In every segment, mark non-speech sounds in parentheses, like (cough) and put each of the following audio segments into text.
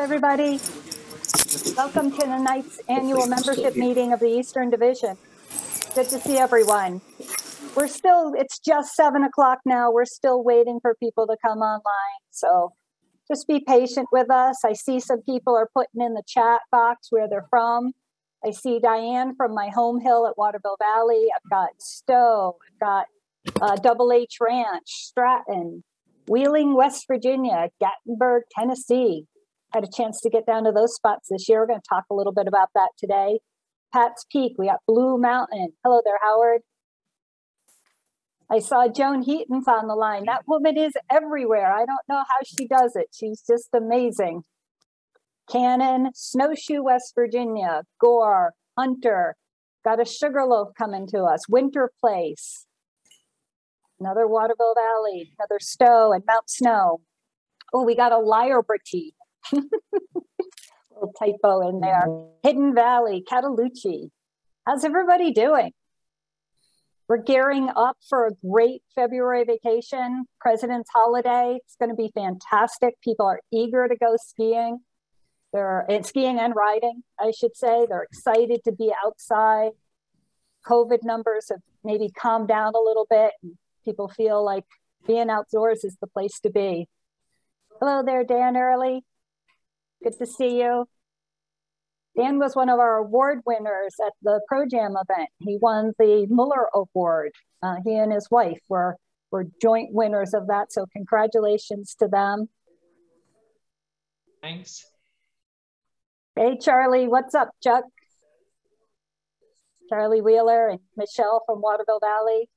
everybody. Welcome to tonight's annual membership meeting of the Eastern Division. Good to see everyone. We're still, it's just seven o'clock now. We're still waiting for people to come online. So just be patient with us. I see some people are putting in the chat box where they're from. I see Diane from my home hill at Waterville Valley. I've got Stowe, I've got uh, Double H Ranch, Stratton, Wheeling, West Virginia, Gatlinburg, Tennessee. Had a chance to get down to those spots this year. We're going to talk a little bit about that today. Pat's Peak, we got Blue Mountain. Hello there, Howard. I saw Joan Heaton's on the line. That woman is everywhere. I don't know how she does it. She's just amazing. Cannon, Snowshoe, West Virginia, Gore, Hunter, got a Sugarloaf coming to us, Winter Place, another Waterville Valley, another Stowe and Mount Snow. Oh, we got a Liberty. Little typo in there. Hidden Valley, Cataloochee. How's everybody doing? We're gearing up for a great February vacation, President's holiday. It's going to be fantastic. People are eager to go skiing. They're and skiing and riding, I should say. They're excited to be outside. COVID numbers have maybe calmed down a little bit. And people feel like being outdoors is the place to be. Hello there, Dan Early. Good to see you. Dan was one of our award winners at the Pro Jam event. He won the Muller Award. Uh, he and his wife were, were joint winners of that. So congratulations to them. Thanks. Hey, Charlie, what's up, Chuck? Charlie Wheeler and Michelle from Waterville Valley.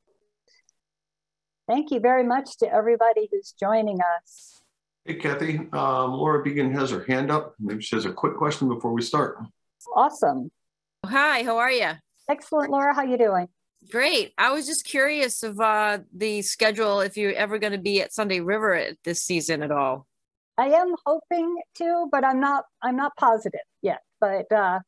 Thank you very much to everybody who's joining us. Hey, Kathy. Um, Laura Began has her hand up. Maybe she has a quick question before we start. Awesome. Hi, how are you? Excellent, Laura. How you doing? Great. I was just curious of uh, the schedule, if you're ever going to be at Sunday River this season at all. I am hoping to, but I'm not. I'm not positive yet. But uh,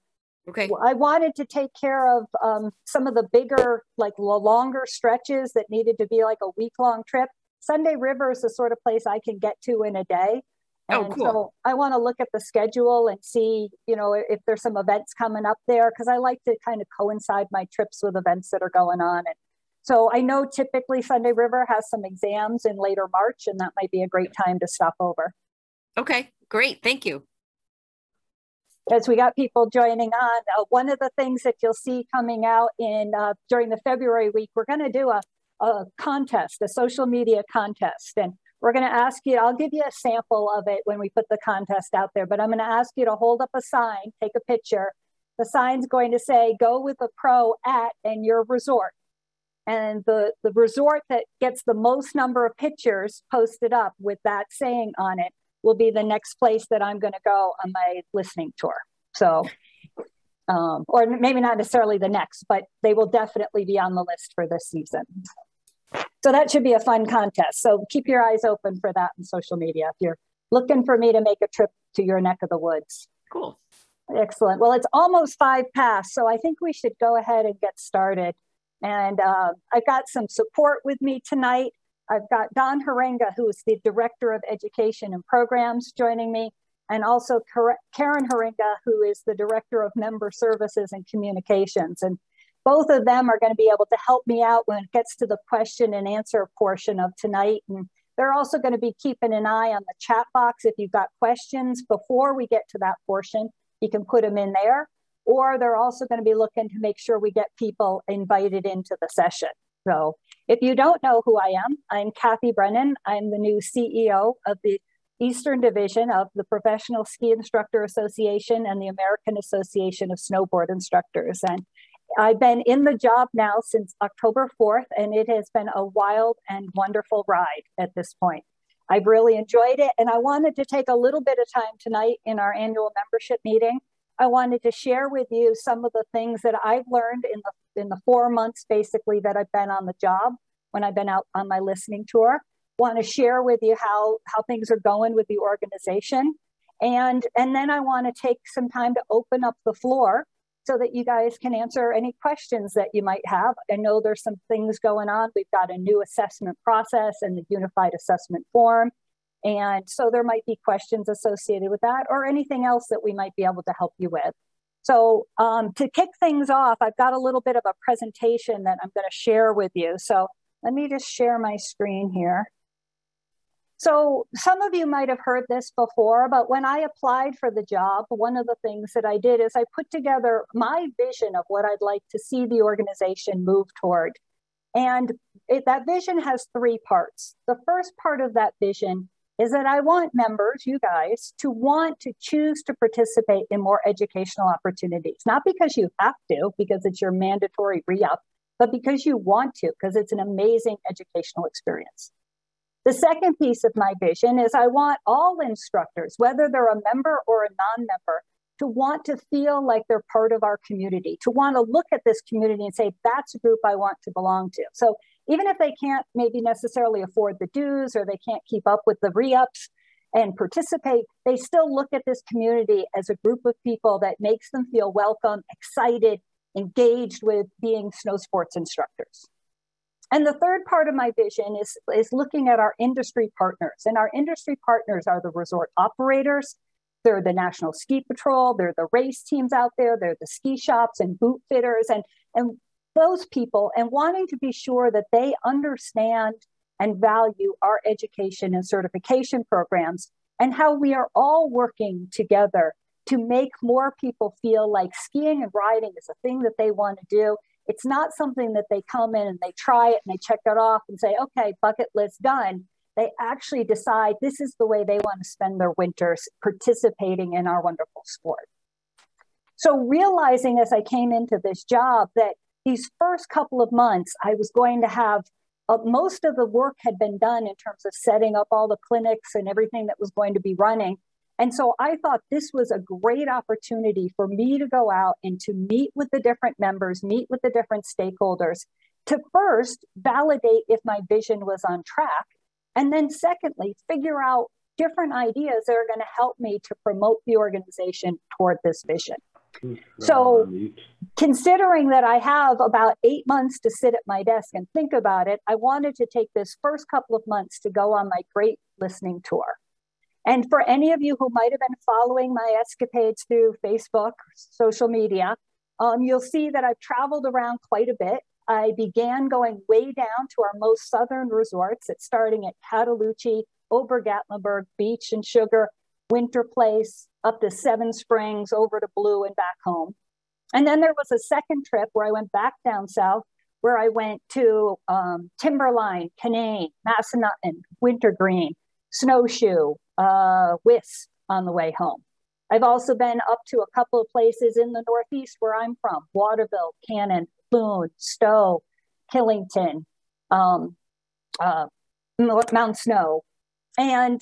okay, I wanted to take care of um, some of the bigger, like longer stretches that needed to be like a week long trip. Sunday River is the sort of place I can get to in a day. Oh, And cool. so I want to look at the schedule and see, you know, if there's some events coming up there because I like to kind of coincide my trips with events that are going on. And so I know typically Sunday River has some exams in later March, and that might be a great time to stop over. Okay, great. Thank you. as we got people joining on, uh, one of the things that you'll see coming out in uh, during the February week, we're going to do a, a contest, a social media contest, and we're going to ask you. I'll give you a sample of it when we put the contest out there, but I'm going to ask you to hold up a sign, take a picture. The sign's going to say "Go with the pro at" and your resort. And the, the resort that gets the most number of pictures posted up with that saying on it will be the next place that I'm going to go on my listening tour. So, um, or maybe not necessarily the next, but they will definitely be on the list for this season. So that should be a fun contest. So keep your eyes open for that in social media if you're looking for me to make a trip to your neck of the woods. Cool. Excellent. Well, it's almost five past, so I think we should go ahead and get started. And uh, I've got some support with me tonight. I've got Don Harenga, who is the Director of Education and Programs, joining me, and also Karen Harenga, who is the Director of Member Services and Communications. And both of them are going to be able to help me out when it gets to the question and answer portion of tonight. And they're also going to be keeping an eye on the chat box. If you've got questions before we get to that portion, you can put them in there. Or they're also going to be looking to make sure we get people invited into the session. So if you don't know who I am, I'm Kathy Brennan. I'm the new CEO of the Eastern Division of the Professional Ski Instructor Association and the American Association of Snowboard Instructors. And I've been in the job now since October 4th, and it has been a wild and wonderful ride at this point. I've really enjoyed it, and I wanted to take a little bit of time tonight in our annual membership meeting. I wanted to share with you some of the things that I've learned in the in the four months basically that I've been on the job when I've been out on my listening tour. Want to share with you how how things are going with the organization, and and then I want to take some time to open up the floor so that you guys can answer any questions that you might have. I know there's some things going on. We've got a new assessment process and the unified assessment form. And so there might be questions associated with that or anything else that we might be able to help you with. So um, to kick things off, I've got a little bit of a presentation that I'm going to share with you. So let me just share my screen here. So some of you might have heard this before, but when I applied for the job, one of the things that I did is I put together my vision of what I'd like to see the organization move toward. And it, that vision has three parts. The first part of that vision is that I want members, you guys, to want to choose to participate in more educational opportunities, not because you have to, because it's your mandatory re up, but because you want to, because it's an amazing educational experience. The second piece of my vision is I want all instructors, whether they're a member or a non member, to want to feel like they're part of our community, to want to look at this community and say, that's a group I want to belong to. So even if they can't maybe necessarily afford the dues or they can't keep up with the re ups and participate, they still look at this community as a group of people that makes them feel welcome, excited, engaged with being snow sports instructors. And the third part of my vision is, is looking at our industry partners. And our industry partners are the resort operators, they're the National Ski Patrol, they're the race teams out there, they're the ski shops and boot fitters, and, and those people, and wanting to be sure that they understand and value our education and certification programs and how we are all working together to make more people feel like skiing and riding is a thing that they want to do it's not something that they come in and they try it and they check it off and say, okay, bucket list done. They actually decide this is the way they want to spend their winters participating in our wonderful sport. So, realizing as I came into this job that these first couple of months, I was going to have uh, most of the work had been done in terms of setting up all the clinics and everything that was going to be running. And so I thought this was a great opportunity for me to go out and to meet with the different members, meet with the different stakeholders, to first validate if my vision was on track. And then, secondly, figure out different ideas that are going to help me to promote the organization toward this vision. Mm-hmm. So, considering that I have about eight months to sit at my desk and think about it, I wanted to take this first couple of months to go on my great listening tour. And for any of you who might have been following my escapades through Facebook, social media, um, you'll see that I've traveled around quite a bit. I began going way down to our most southern resorts, at starting at Cataloochee, Ober-Gatlinburg Beech and Sugar, Winter Place, up to Seven Springs, over to Blue and back home. And then there was a second trip where I went back down south, where I went to um, Timberline, Canaan, Massanutten, Wintergreen, Snowshoe, uh, Wisp on the way home. I've also been up to a couple of places in the Northeast where I'm from Waterville, Cannon, Loon, Stowe, Killington, um, uh, Mount Snow. And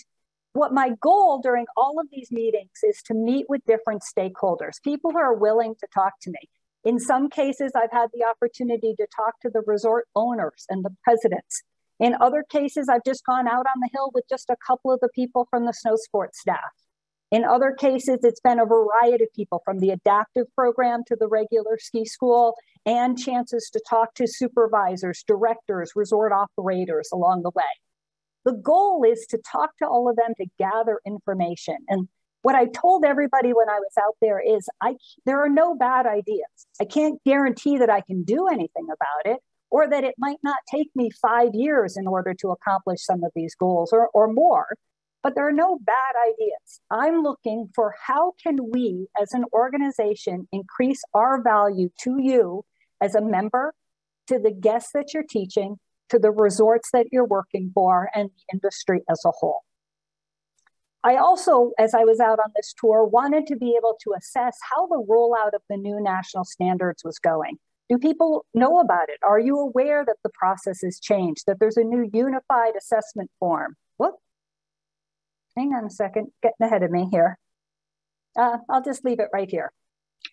what my goal during all of these meetings is to meet with different stakeholders, people who are willing to talk to me. In some cases, I've had the opportunity to talk to the resort owners and the presidents. In other cases, I've just gone out on the hill with just a couple of the people from the snow sports staff. In other cases, it's been a variety of people from the adaptive program to the regular ski school and chances to talk to supervisors, directors, resort operators along the way. The goal is to talk to all of them to gather information. And what I told everybody when I was out there is I there are no bad ideas. I can't guarantee that I can do anything about it, or that it might not take me five years in order to accomplish some of these goals or, or more. But there are no bad ideas. I'm looking for how can we as an organization increase our value to you as a member, to the guests that you're teaching, to the resorts that you're working for, and the industry as a whole. I also, as I was out on this tour, wanted to be able to assess how the rollout of the new national standards was going. Do people know about it? Are you aware that the process has changed, that there's a new unified assessment form? Whoop. Hang on a second, getting ahead of me here. Uh, I'll just leave it right here.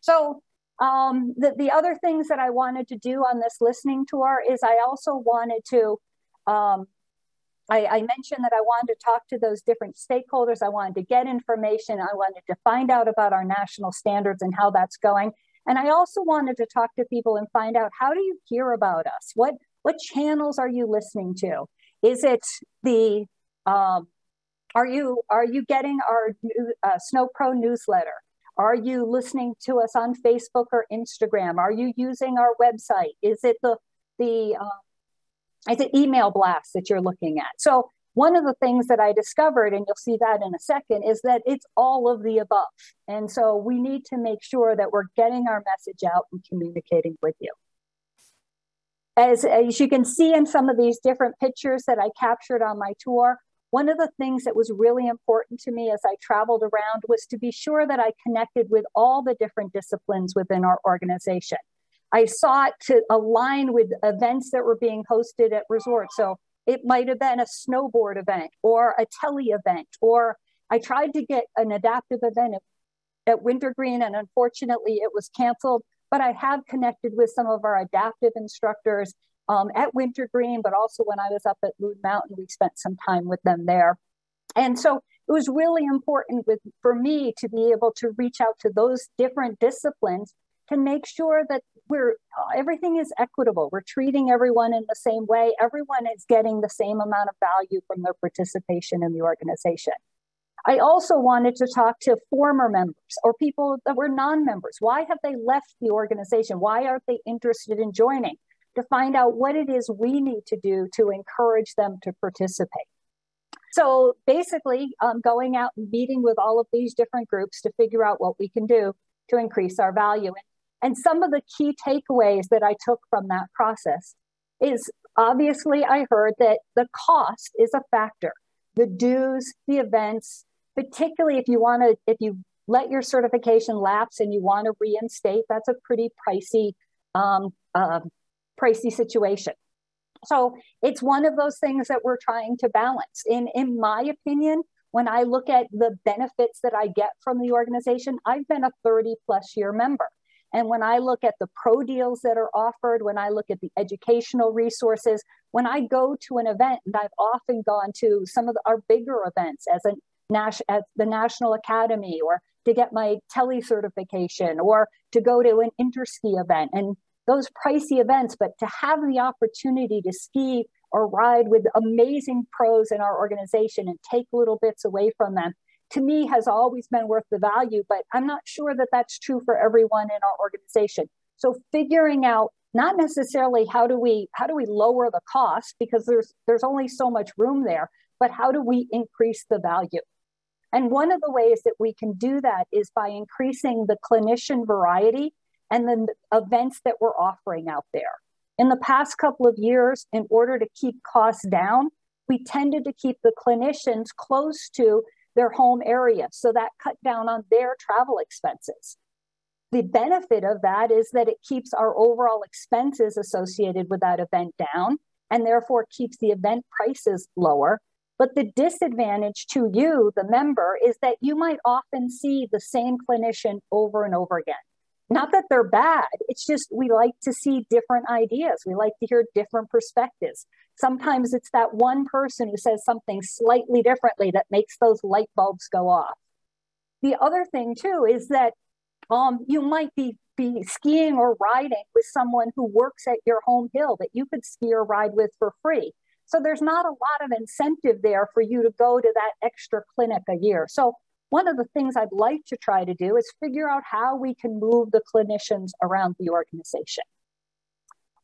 So um, the, the other things that I wanted to do on this listening tour is I also wanted to, um, I, I, mentioned that I wanted to talk to those different stakeholders. I wanted to get information. I wanted to find out about our national standards and how that's going. And I also wanted to talk to people and find out how do you hear about us? What what channels are you listening to? Is it the um, Are you are you getting our new, uh, Snow Pro newsletter? Are you listening to us on Facebook or Instagram? Are you using our website? Is it the the uh, is it email blast that you're looking at? So one of the things that I discovered, and you'll see that in a second, is that it's all of the above. And so we need to make sure that we're getting our message out and communicating with you. As, as you can see in some of these different pictures that I captured on my tour, one of the things that was really important to me as I traveled around was to be sure that I connected with all the different disciplines within our organization. I sought to align with events that were being hosted at resorts. So it might have been a snowboard event or a tele event, or I tried to get an adaptive event at, at Wintergreen, and unfortunately it was canceled. But I have connected with some of our adaptive instructors um, at Wintergreen, but also when I was up at Moon Mountain, we spent some time with them there. And so it was really important with, for me to be able to reach out to those different disciplines to make sure that we're everything is equitable. We're treating everyone in the same way. Everyone is getting the same amount of value from their participation in the organization. I also wanted to talk to former members or people that were non-members. Why have they left the organization? Why aren't they interested in joining? To find out what it is we need to do to encourage them to participate. So basically, um, going out and meeting with all of these different groups to figure out what we can do to increase our value. And some of the key takeaways that I took from that process is obviously I heard that the cost is a factor. The dues, the events, particularly if you want to, if you let your certification lapse and you want to reinstate, that's a pretty pricey, um, uh, pricey situation. So it's one of those things that we're trying to balance. In in my opinion, when I look at the benefits that I get from the organization, I've been a 30 plus year member. And when I look at the pro deals that are offered, when I look at the educational resources, when I go to an event, and I've often gone to some of the, our bigger events as a at the National Academy or to get my tele certification or to go to an interski event and those pricey events, but to have the opportunity to ski or ride with amazing pros in our organization and take little bits away from them to me has always been worth the value, but I'm not sure that that's true for everyone in our organization. So figuring out not necessarily how do we how do we lower the cost because there's there's only so much room there, but how do we increase the value? And one of the ways that we can do that is by increasing the clinician variety and the events that we're offering out there. In the past couple of years, in order to keep costs down, we tended to keep the clinicians close to their home area. So that cut down on their travel expenses. The benefit of that is that it keeps our overall expenses associated with that event down and therefore keeps the event prices lower. But the disadvantage to you, the member, is that you might often see the same clinician over and over again. Not that they're bad, it's just we like to see different ideas. We like to hear different perspectives. Sometimes it's that one person who says something slightly differently that makes those light bulbs go off. The other thing, too, is that um, you might be, be skiing or riding with someone who works at your home hill that you could ski or ride with for free. So there's not a lot of incentive there for you to go to that extra clinic a year. So one of the things I'd like to try to do is figure out how we can move the clinicians around the organization.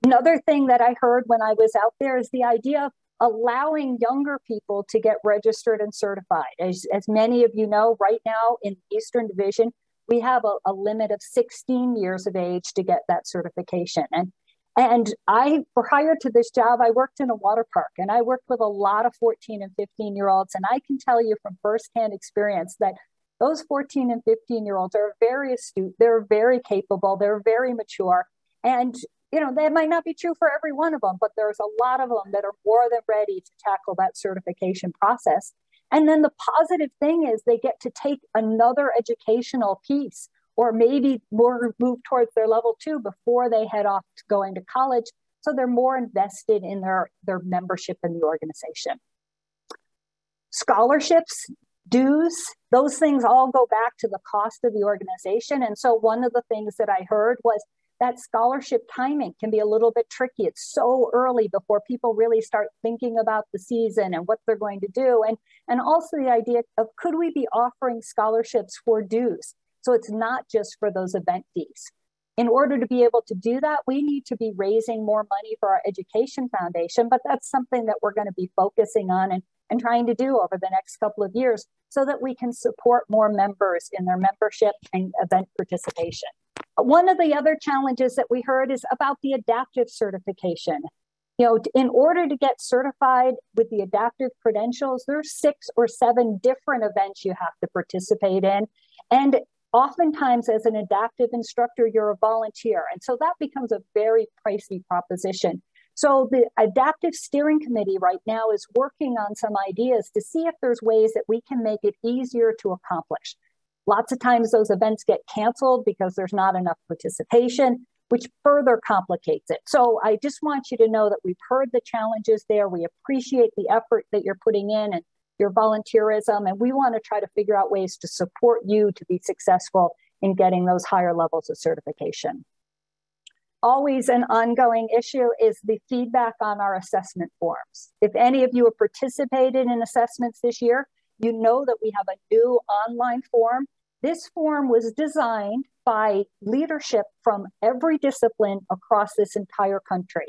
Another thing that I heard when I was out there is the idea of allowing younger people to get registered and certified. As, as many of you know, right now in the Eastern Division, we have a, a limit of 16 years of age to get that certification. And and I, prior to this job, I worked in a water park and I worked with a lot of 14 and 15 year olds. And I can tell you from firsthand experience that those 14 and 15 year olds are very astute, they're very capable, they're very mature. And you know, that might not be true for every one of them, but there's a lot of them that are more than ready to tackle that certification process. And then the positive thing is they get to take another educational piece or maybe more move towards their level two before they head off to going to college. So they're more invested in their, their membership in the organization. Scholarships, dues, those things all go back to the cost of the organization. And so one of the things that I heard was that scholarship timing can be a little bit tricky. It's so early before people really start thinking about the season and what they're going to do. And, and also the idea of could we be offering scholarships for dues? So it's not just for those event fees. In order to be able to do that, we need to be raising more money for our education foundation, but that's something that we're going to be focusing on and, and trying to do over the next couple of years so that we can support more members in their membership and event participation. One of the other challenges that we heard is about the adaptive certification. You know, in order to get certified with the adaptive credentials, there's six or seven different events you have to participate in. And oftentimes as an adaptive instructor, you're a volunteer. And so that becomes a very pricey proposition. So the adaptive steering committee right now is working on some ideas to see if there's ways that we can make it easier to accomplish. Lots of times those events get canceled because there's not enough participation, which further complicates it. So I just want you to know that we've heard the challenges there. We appreciate the effort that you're putting in and your volunteerism, and we want to try to figure out ways to support you to be successful in getting those higher levels of certification. Always an ongoing issue is the feedback on our assessment forms. If any of you have participated in assessments this year, you know that we have a new online form this form was designed by leadership from every discipline across this entire country.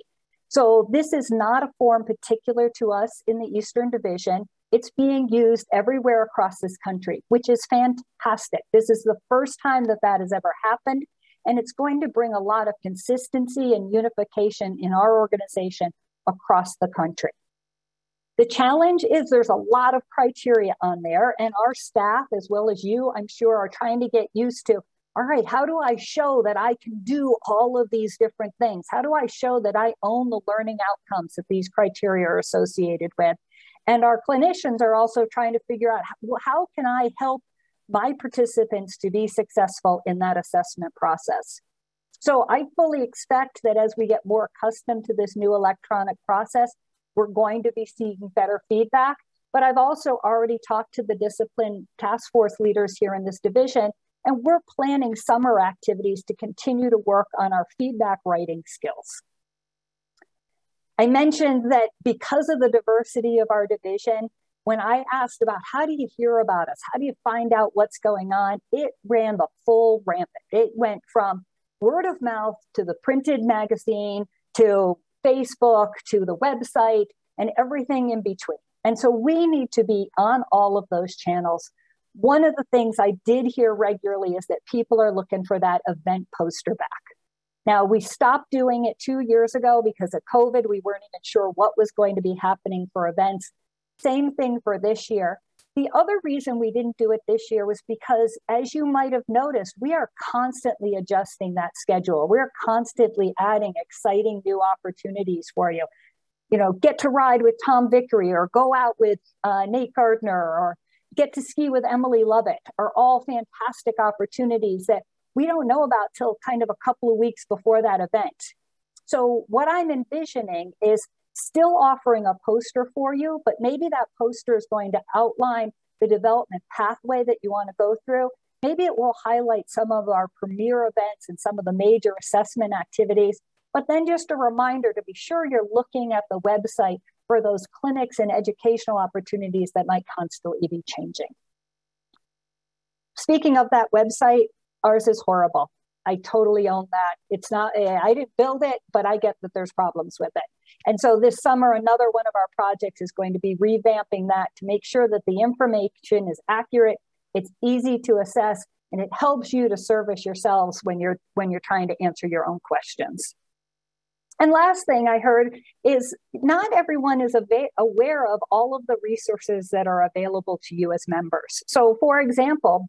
So this is not a form particular to us in the Eastern Division. It's being used everywhere across this country, which is fantastic. This is the first time that that has ever happened. And it's going to bring a lot of consistency and unification in our organization across the country. The challenge is there's a lot of criteria on there, and our staff, as well as you, I'm sure, are trying to get used to. All right, how do I show that I can do all of these different things? How do I show that I own the learning outcomes that these criteria are associated with? And our clinicians are also trying to figure out how, can I help my participants to be successful in that assessment process. So I fully expect that as we get more accustomed to this new electronic process, we're going to be seeing better feedback. But I've also already talked to the discipline task force leaders here in this division, and we're planning summer activities to continue to work on our feedback writing skills. I mentioned that because of the diversity of our division, when I asked about how do you hear about us? How do you find out what's going on? It ran the full rampant. It went from word of mouth to the printed magazine to Facebook to the website and everything in between. And so we need to be on all of those channels. One of the things I did hear regularly is that people are looking for that event poster back. Now, we stopped doing it two years ago because of COVID. We weren't even sure what was going to be happening for events. Same thing for this year. The other reason we didn't do it this year was because, as you might have noticed, we are constantly adjusting that schedule. We're constantly adding exciting new opportunities for you. You know, get to ride with Tom Vickery or go out with uh, Nate Gardner or get to ski with Emily Lovett are all fantastic opportunities that we don't know about till kind of a couple of weeks before that event. So, what I'm envisioning is still offering a poster for you, but maybe that poster is going to outline the development pathway that you want to go through. Maybe it will highlight some of our premier events and some of the major assessment activities, but then just a reminder to be sure you're looking at the website for those clinics and educational opportunities that might constantly be changing. Speaking of that website, ours is horrible. I totally own that. It's not, eh, I didn't build it, but I get that there's problems with it. And so this summer, another one of our projects is going to be revamping that to make sure that the information is accurate, it's easy to assess, and it helps you to service yourselves when you're when you're trying to answer your own questions. And last thing I heard is not everyone is aware of all of the resources that are available to you as members. So, for example,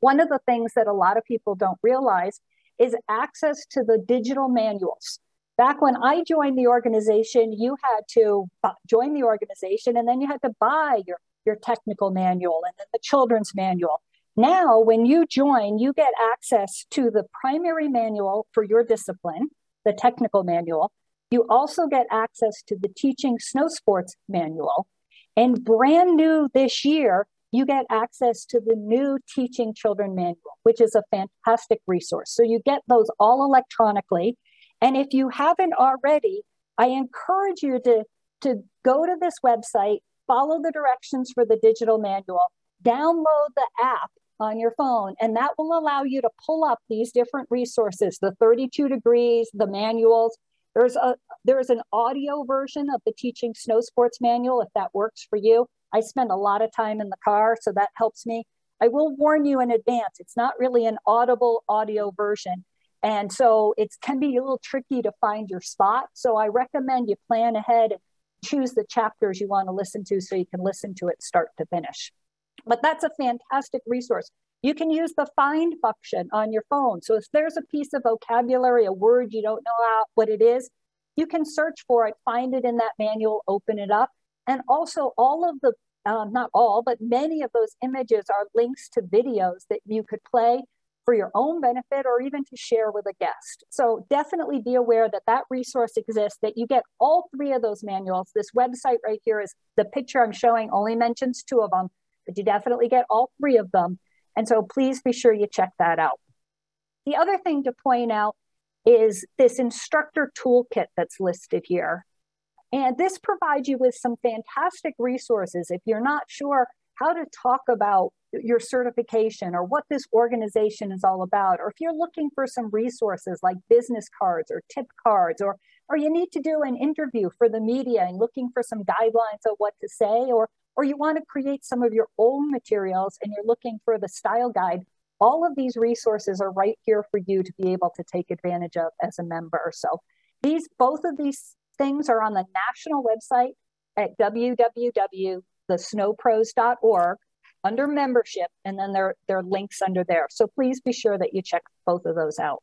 one of the things that a lot of people don't realize is access to the digital manuals. Back when I joined the organization, you had to join the organization and then you had to buy your, your technical manual and then the children's manual. Now, when you join, you get access to the primary manual for your discipline, the technical manual. You also get access to the teaching snow sports manual. And brand new this year, you get access to the new Teaching Children Manual, which is a fantastic resource. So you get those all electronically. And if you haven't already, I encourage you to, to go to this website, follow the directions for the digital manual, download the app on your phone, and that will allow you to pull up these different resources, the 32 degrees, the manuals. There's a there's an audio version of the teaching snow sports manual if that works for you. I spend a lot of time in the car, so that helps me. I will warn you in advance, it's not really an audible audio version. And so it can be a little tricky to find your spot. So I recommend you plan ahead and choose the chapters you want to listen to so you can listen to it start to finish. But that's a fantastic resource. You can use the find function on your phone. So if there's a piece of vocabulary, a word you don't know what it is, you can search for it, find it in that manual, open it up. And also all of the, um, not all, but many of those images are links to videos that you could play for your own benefit or even to share with a guest. So definitely be aware that that resource exists, that you get all three of those manuals. This website right here is the picture I'm showing only mentions two of them, but you definitely get all three of them. And so please be sure you check that out. The other thing to point out is this instructor toolkit that's listed here. And this provides you with some fantastic resources if you're not sure how to talk about your certification or what this organization is all about, or if you're looking for some resources like business cards or tip cards, or or you need to do an interview for the media and looking for some guidelines of what to say, or or you want to create some of your own materials and you're looking for the style guide, all of these resources are right here for you to be able to take advantage of as a member. So these both of these things are on the national website at www.thesnowpros.org under membership, and then there, there are links under there. So please be sure that you check both of those out.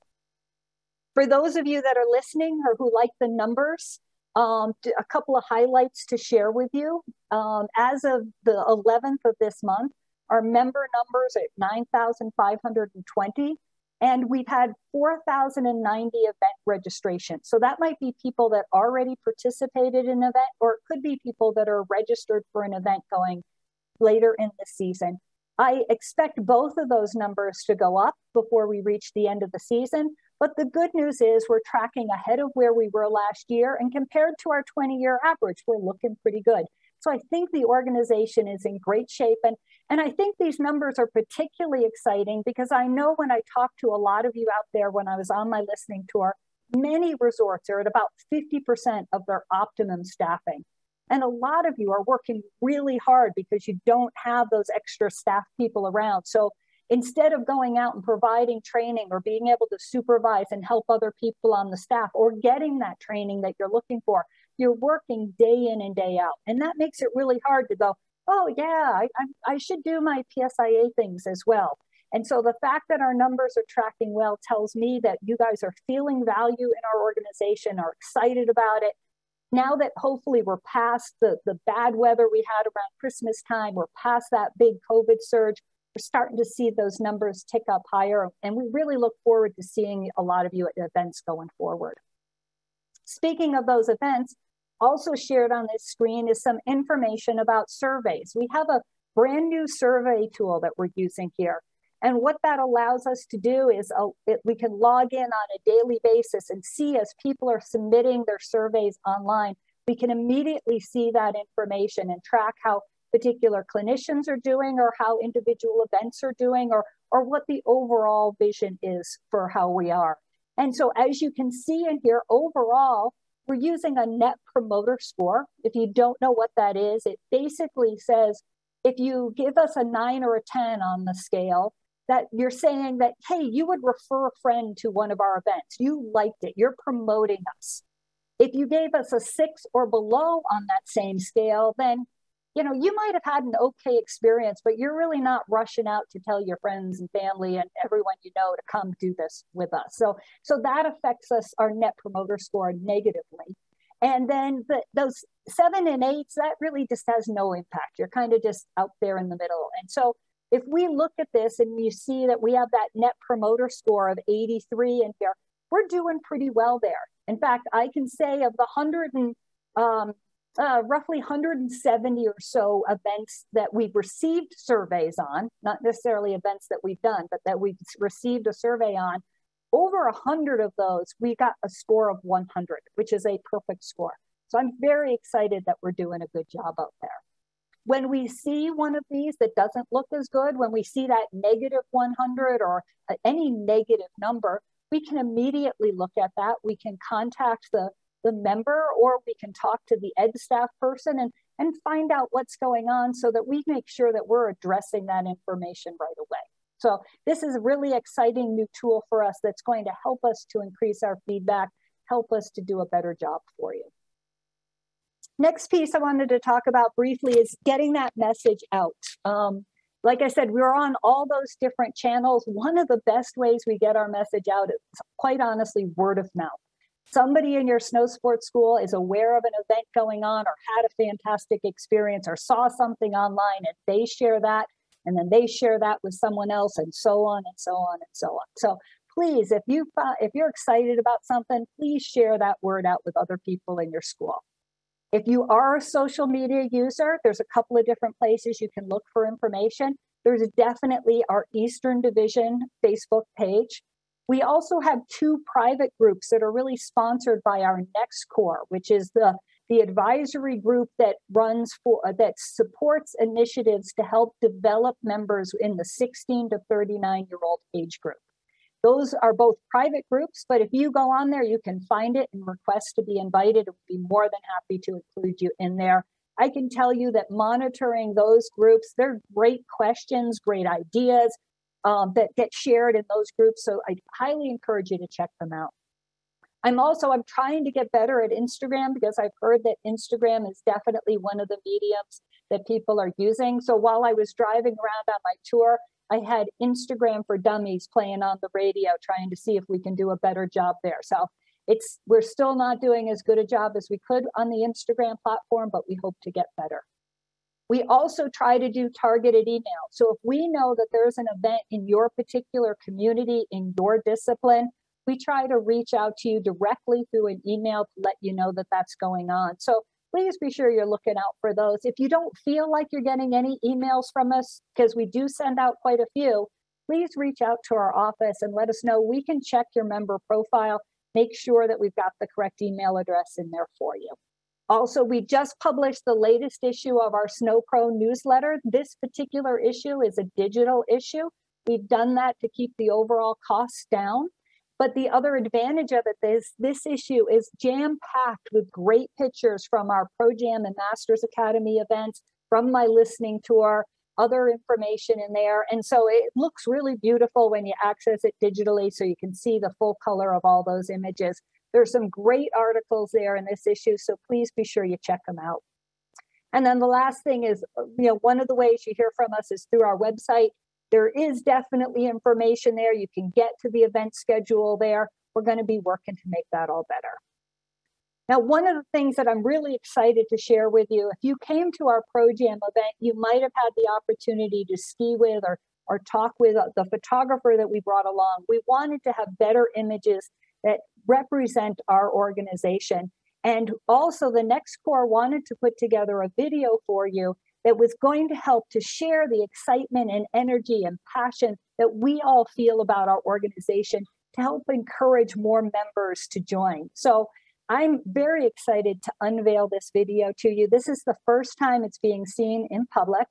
For those of you that are listening or who like the numbers, um, a couple of highlights to share with you. Um, as of the 11th of this month, our member numbers at 9,520, and we've had 4,090 event registrations. So that might be people that already participated in an event, or it could be people that are registered for an event going later in the season. I expect both of those numbers to go up before we reach the end of the season. But the good news is we're tracking ahead of where we were last year. And compared to our 20 year average, we're looking pretty good. So I think the organization is in great shape. And, and I think these numbers are particularly exciting because I know when I talk to a lot of you out there when I was on my listening tour, many resorts are at about 50% of their optimum staffing. And a lot of you are working really hard because you don't have those extra staff people around. So instead of going out and providing training or being able to supervise and help other people on the staff or getting that training that you're looking for, you're working day in and day out. And that makes it really hard to go, oh, yeah, I, I, I should do my PSIA things as well. And so the fact that our numbers are tracking well tells me that you guys are feeling value in our organization, are excited about it, now that hopefully we're past the, the bad weather we had around Christmas time, we're past that big COVID surge, we're starting to see those numbers tick up higher. And we really look forward to seeing a lot of you at events going forward. Speaking of those events, also shared on this screen is some information about surveys. We have a brand new survey tool that we're using here. And what that allows us to do is uh, it, we can log in on a daily basis and see as people are submitting their surveys online, we can immediately see that information and track how particular clinicians are doing or how individual events are doing or, or what the overall vision is for how we are. And so as you can see in here, overall, we're using a net promoter score. If you don't know what that is, it basically says if you give us a nine or a 10 on the scale, that you're saying that, hey, you would refer a friend to one of our events. You liked it. You're promoting us. If you gave us a six or below on that same scale, then you know you might have had an okay experience but you're really not rushing out to tell your friends and family and everyone you know to come do this with us. So so that affects us our net promoter score negatively. And then the, those seven and eights that really just has no impact. You're kind of just out there in the middle. And so if we look at this and you see that we have that net promoter score of 83 in here, we're doing pretty well there. In fact, I can say of the 100 and um, uh, roughly 170 or so events that we've received surveys on, not necessarily events that we've done, but that we've received a survey on. Over 100 of those, we got a score of 100, which is a perfect score. So I'm very excited that we're doing a good job out there. When we see one of these that doesn't look as good, when we see that negative 100 or uh, any negative number, we can immediately look at that. We can contact the, the member or we can talk to the ed staff person and, and find out what's going on so that we make sure that we're addressing that information right away. So this is a really exciting new tool for us that's going to help us to increase our feedback, help us to do a better job for you. Next piece I wanted to talk about briefly is getting that message out. Um, like I said, we're on all those different channels. One of the best ways we get our message out is quite honestly word of mouth. Somebody in your snow sports school is aware of an event going on or had a fantastic experience or saw something online and they share that and then they share that with someone else and so on and so on and so on. So please, if you if you're excited about something, please share that word out with other people in your school. If you are a social media user, there's a couple of different places you can look for information. There's definitely our Eastern Division Facebook page. We also have two private groups that are really sponsored by our Next Core, which is the, the advisory group that runs for uh, that supports initiatives to help develop members in the 16 to 39 year old age group. Those are both private groups, but if you go on there, you can find it and request to be invited. We'd be more than happy to include you in there. I can tell you that monitoring those groups, they're great questions, great ideas um, that get shared in those groups. So I highly encourage you to check them out. I'm also I'm trying to get better at Instagram because I've heard that Instagram is definitely one of the mediums that people are using. So while I was driving around on my tour, I had Instagram for Dummies playing on the radio, trying to see if we can do a better job there. So it's we're still not doing as good a job as we could on the Instagram platform, but we hope to get better. We also try to do targeted email. So if we know that there's an event in your particular community, in your discipline, we try to reach out to you directly through an email to let you know that that's going on. So please be sure you're looking out for those. If you don't feel like you're getting any emails from us, because we do send out quite a few, please reach out to our office and let us know. We can check your member profile, make sure that we've got the correct email address in there for you. Also, we just published the latest issue of our Snow Pro newsletter. This particular issue is a digital issue. We've done that to keep the overall costs down. But the other advantage of it is this issue is jam packed with great pictures from our Pro Jam and Masters Academy events, from my listening tour, other information in there. And so it looks really beautiful when you access it digitally so you can see the full color of all those images. There's some great articles there in this issue, so please be sure you check them out. And then the last thing is, you know, one of the ways you hear from us is through our website. There is definitely information there. You can get to the event schedule there. We're going to be working to make that all better. Now, one of the things that I'm really excited to share with you, if you came to our Pro Jam event, you might have had the opportunity to ski with or, or talk with uh, the photographer that we brought along. We wanted to have better images that represent our organization. And also, the Next Core wanted to put together a video for you that was going to help to share the excitement and energy and passion that we all feel about our organization to help encourage more members to join. So I'm very excited to unveil this video to you. This is the first time it's being seen in public.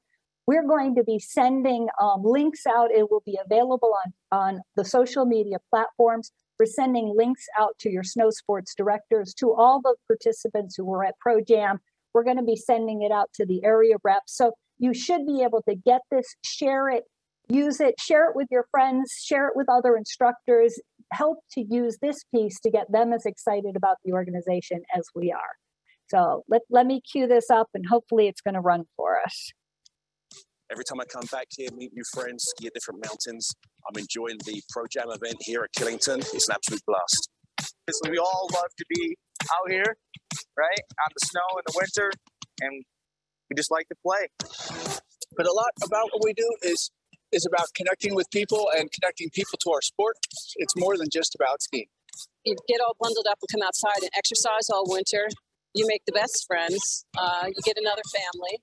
We're going to be sending um, links out. It will be available on, on the social media platforms. We're sending links out to your snow sports directors, to all the participants who were at Pro Jam, we're going to be sending it out to the area reps. So you should be able to get this, share it, use it, share it with your friends, share it with other instructors, help to use this piece to get them as excited about the organization as we are. So let, let me cue this up and hopefully it's going to run for us. Every time I come back here, meet new friends, ski at different mountains. I'm enjoying the Pro Jam event here at Killington. It's an absolute blast. we all love to be out here right? On the snow in the winter, and we just like to play. But a lot about what we do is is about connecting with people and connecting people to our sport. It's more than just about skiing. You get all bundled up and come outside and exercise all winter. you make the best friends. Uh, you get another family.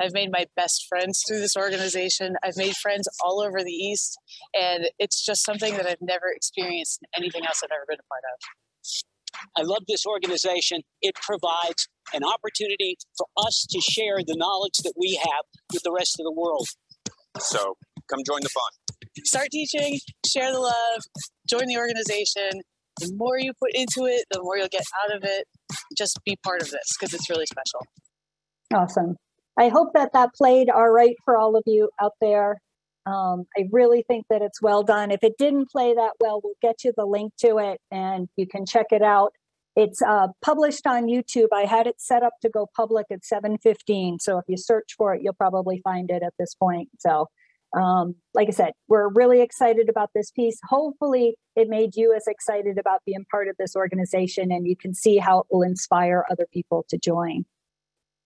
I've made my best friends through this organization. I've made friends all over the East, and it's just something that I've never experienced in anything else I've ever been a part of. I love this organization. It provides an opportunity for us to share the knowledge that we have with the rest of the world. So come join the fun. Start teaching, share the love, join the organization. The more you put into it, the more you'll get out of it. Just be part of this because it's really special. Awesome. I hope that that played all right for all of you out there. Um, I really think that it's well done. If it didn't play that well, we'll get you the link to it and you can check it out. It's uh, published on YouTube. I had it set up to go public at 7:15, so if you search for it, you'll probably find it at this point. So, um, like I said, we're really excited about this piece. Hopefully, it made you as excited about being part of this organization, and you can see how it will inspire other people to join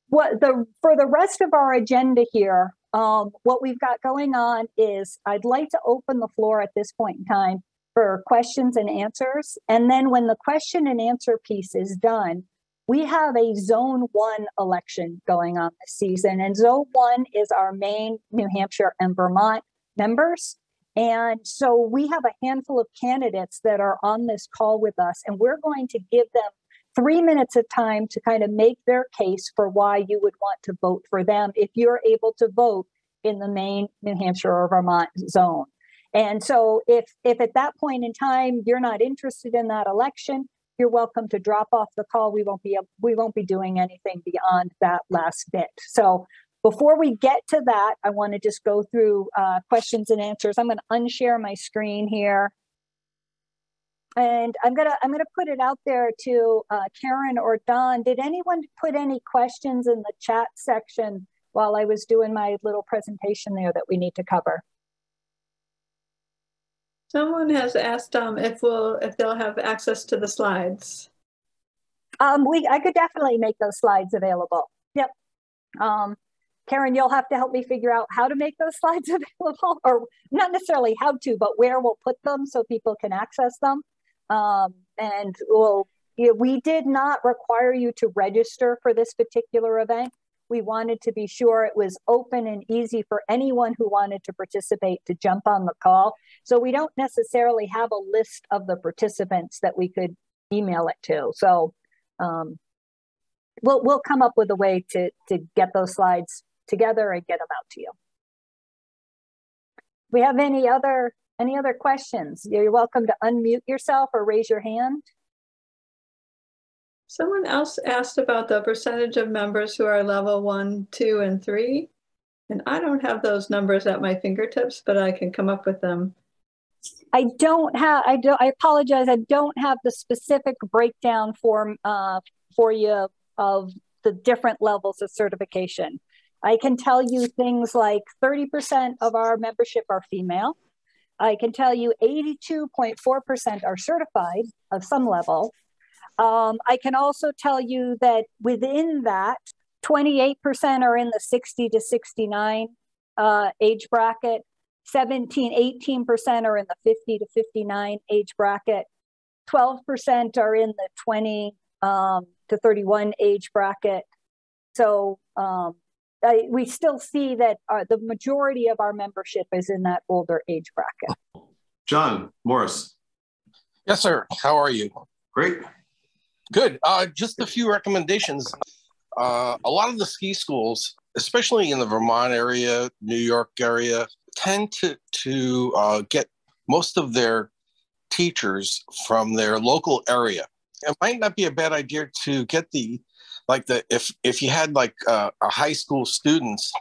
what the for the rest of our agenda here um, what we've got going on is i'd like to open the floor at this point in time for questions and answers. And then when the question and answer piece is done we have a zone one election going on this season. And zone one is our Maine new hampshire and vermont members. And so we have a handful of candidates that are on this call with us and we're going to give them three minutes of time to kind of make their case for why you would want to vote for them if you're able to vote in the Maine New Hampshire or Vermont zone. And so if if at that point in time you're not interested in that election, you're welcome to drop off the call. We won't be we won't be doing anything beyond that last bit. So before we get to that, I want to just go through uh, questions and answers. I'm going to unshare my screen here and I'm gonna I'm gonna put it out there to uh, Karen or Don. Did anyone put any questions in the chat section while I was doing my little presentation there that we need to cover? Someone has asked um, if we'll if they'll have access to the slides. Um, we I could definitely make those slides available. Yep. Um, Karen, you'll have to help me figure out how to make those (laughs) slides available, or not necessarily how to, but where we'll put them so people can access them. Um, and well, we did not require you to register for this particular event. We wanted to be sure it was open and easy for anyone who wanted to participate to jump on the call. So we don't necessarily have a list of the participants that we could email it to. So um, we'll we'll come up with a way to to get those slides together and get them out to you. We have any other any other questions? You're welcome to unmute yourself or raise your hand. Someone else asked about the percentage of members who are level one, two, and three. And I don't have those numbers at my fingertips, but I can come up with them. I don't have, I don't, I apologize. I don't have the specific breakdown for, uh, for you of the different levels of certification. I can tell you things like 30% of our membership are female. I can tell you 82.4% are certified of some level. Um, I can also tell you that within that, 28% are in the 60 to 69 uh, age bracket, 17, 18% are in the 50 to 59 age bracket, 12% are in the 20 um, to 31 age bracket. So um, I, we still see that uh, the majority of our membership is in that older age bracket. John Morris. Yes, sir. How are you? Great. Good. Uh, just a few recommendations. Uh, a lot of the ski schools, especially in the Vermont area, New York area, tend to to uh, get most of their teachers from their local area. It might not be a bad idea to get the like the if if you had like uh, a high school students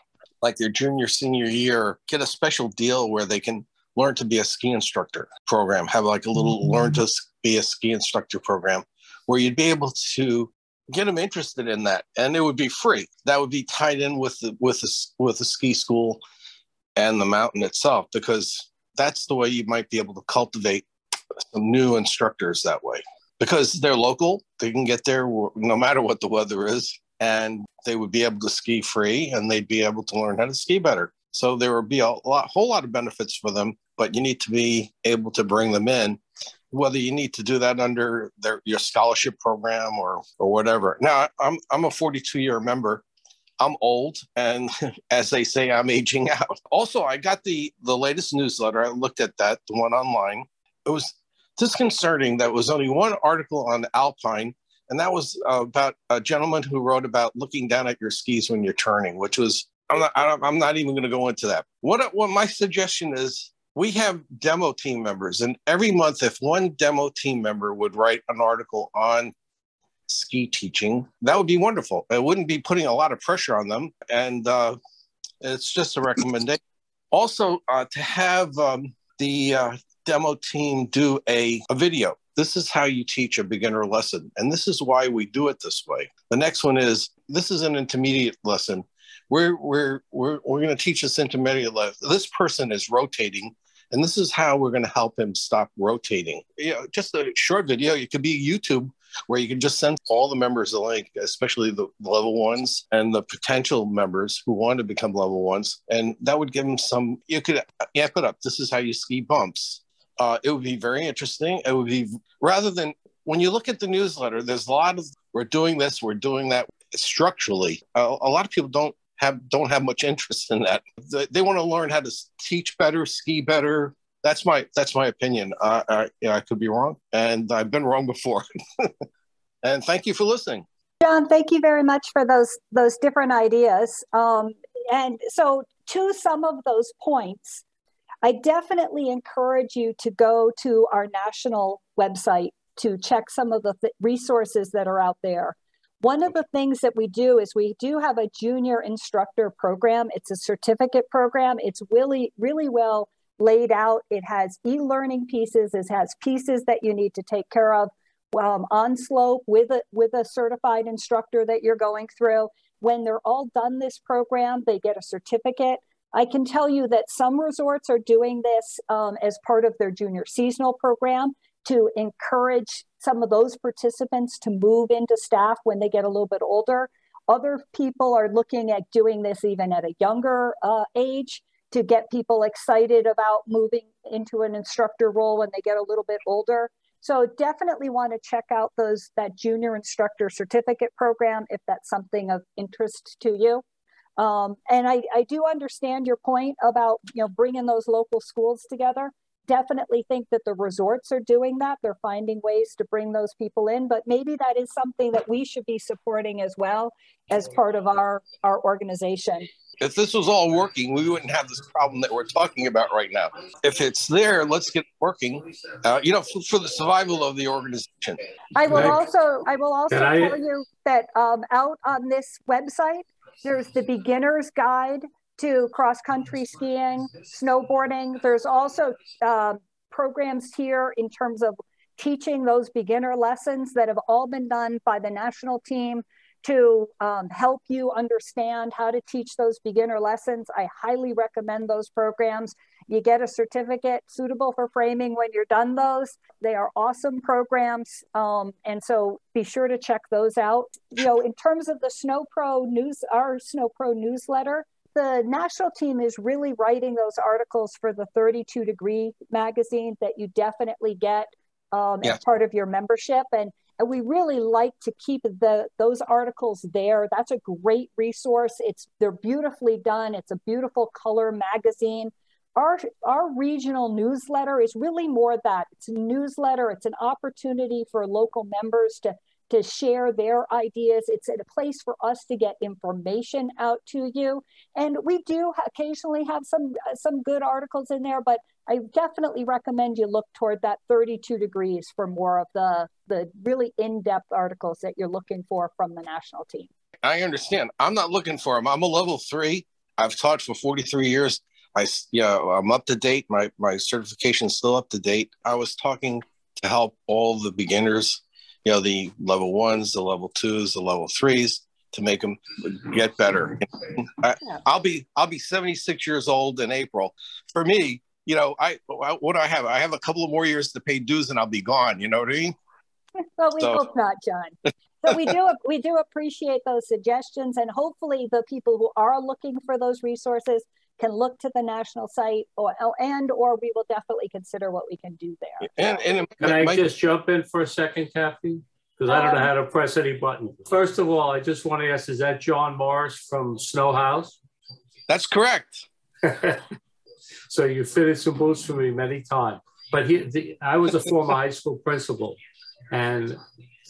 like their junior senior year get a special deal where they can learn to be a ski instructor program have like a little mm-hmm. learn to be a ski instructor program where you'd be able to get them interested in that and it would be free that would be tied in with the with the with the ski school and the mountain itself because that's the way you might be able to cultivate some new instructors that way because they're local. They can get there no matter what the weather is, and they would be able to ski free, and they'd be able to learn how to ski better. So there would be a lot, whole lot of benefits for them, but you need to be able to bring them in whether you need to do that under their your scholarship program or or whatever. Now, I'm I'm a 42 year member. I'm old, and (laughs) as they say, I'm aging out. Also, I got the the latest newsletter. I looked at that, the one online. It was disconcerting that was only one article on Alpine, and that was uh, about a gentleman who wrote about looking down at your skis when you're turning, which was I'm not I'm not even going to go into that. What what my suggestion is we have demo team members, and every month, if one demo team member would write an article on ski teaching, that would be wonderful. It wouldn't be putting a lot of pressure on them, and uh, it's just a recommendation. Also, uh, to have um, the uh, demo team do a, a video. This is how you teach a beginner lesson, and this is why we do it this way. The next one is this is an intermediate lesson. We're we're we're, we're going to teach this intermediate lesson. This person is rotating and this is how we're going to help him stop rotating. You know, just a short video. It could be YouTube where you can just send all the members a link, especially the level ones and the potential members who want to become level ones. And that would give them some, you could amp it up. This is how you ski bumps. Uh, it would be very interesting. It would be rather than when you look at the newsletter, there's a lot of we're doing this, we're doing that structurally. Uh, a lot of people don't have don't have much interest in that. They, they want to learn how to teach better, ski better. That's my that's my opinion. Uh, I, you know, I could be wrong, and I've been wrong before. (laughs) and thank you for listening. John, thank you very much for those those different ideas. Um, and so, to some of those points, I definitely encourage you to go to our national website to check some of the th- resources that are out there. One of the things that we do is we do have a junior instructor program. It's a certificate program. It's really, really well laid out. It has e-learning pieces. It has pieces that you need to take care of um, on slope with a with a certified instructor that you're going through. When they're all done this program, they get a certificate. I can tell you that some resorts are doing this um, as part of their junior seasonal program to encourage some of those participants to move into staff when they get a little bit older. Other people are looking at doing this even at a younger uh, age to get people excited about moving into an instructor role when they get a little bit older. So definitely want to check out those that junior instructor certificate program if that's something of interest to you. Um, and I, I do understand your point about you know bringing those local schools together definitely think that the resorts are doing that. They're finding ways to bring those people in, but maybe that is something that we should be supporting as well as part of our, our organization. If this was all working, we wouldn't have this problem that we're talking about right now. If it's there, let's get working. Uh, you know, for, for, the survival of the organization. I will also, I will also tell you that um, out on this website, there's the beginner's guide to cross country skiing, snowboarding. There's also uh, programs here in terms of teaching those beginner lessons that have all been done by the national team to um, help you understand how to teach those beginner lessons. I highly recommend those programs. You get a certificate suitable for framing when you're done those. They are awesome programs. Um, and so be sure to check those out. You know, in terms of the Snow Pro news, our Snow Pro newsletter, the national team is really writing those articles for the 32 degree magazine that you definitely get um, yeah. as part of your membership and and we really like to keep the those articles there that's a great resource it's they're beautifully done it's a beautiful color magazine our our regional newsletter is really more that it's a newsletter it's an opportunity for local members to to share their ideas. It's a place for us to get information out to you. And we do occasionally have some uh, some good articles in there, but I definitely recommend you look toward that 32 degrees for more of the the really in-depth articles that you're looking for from the national team. I understand. I'm not looking for them. I'm a level three. I've taught for 43 years. I yeah, I'm up to date. My my certification is still up to date. I was talking to help all the beginners you know the level ones the level twos the level threes to make them get better I, will be i'll be 76 years old in april for me you know I, what do i have i have a couple of more years to pay dues and i'll be gone you know what i mean (laughs) well we so. hope not john but we do (laughs) we do appreciate those suggestions and hopefully the people who are looking for those resources can look to the national site or, and, or we will definitely consider what we can do there. And, and Can I my- just jump in for a second, Kathy? Because I don't know Um, how to press any button. First of all, I just want to ask, is that John Morris from Snow House? that's correct. (laughs) So you fitted some boots for me many times. But he, the, I was a former high school principal. And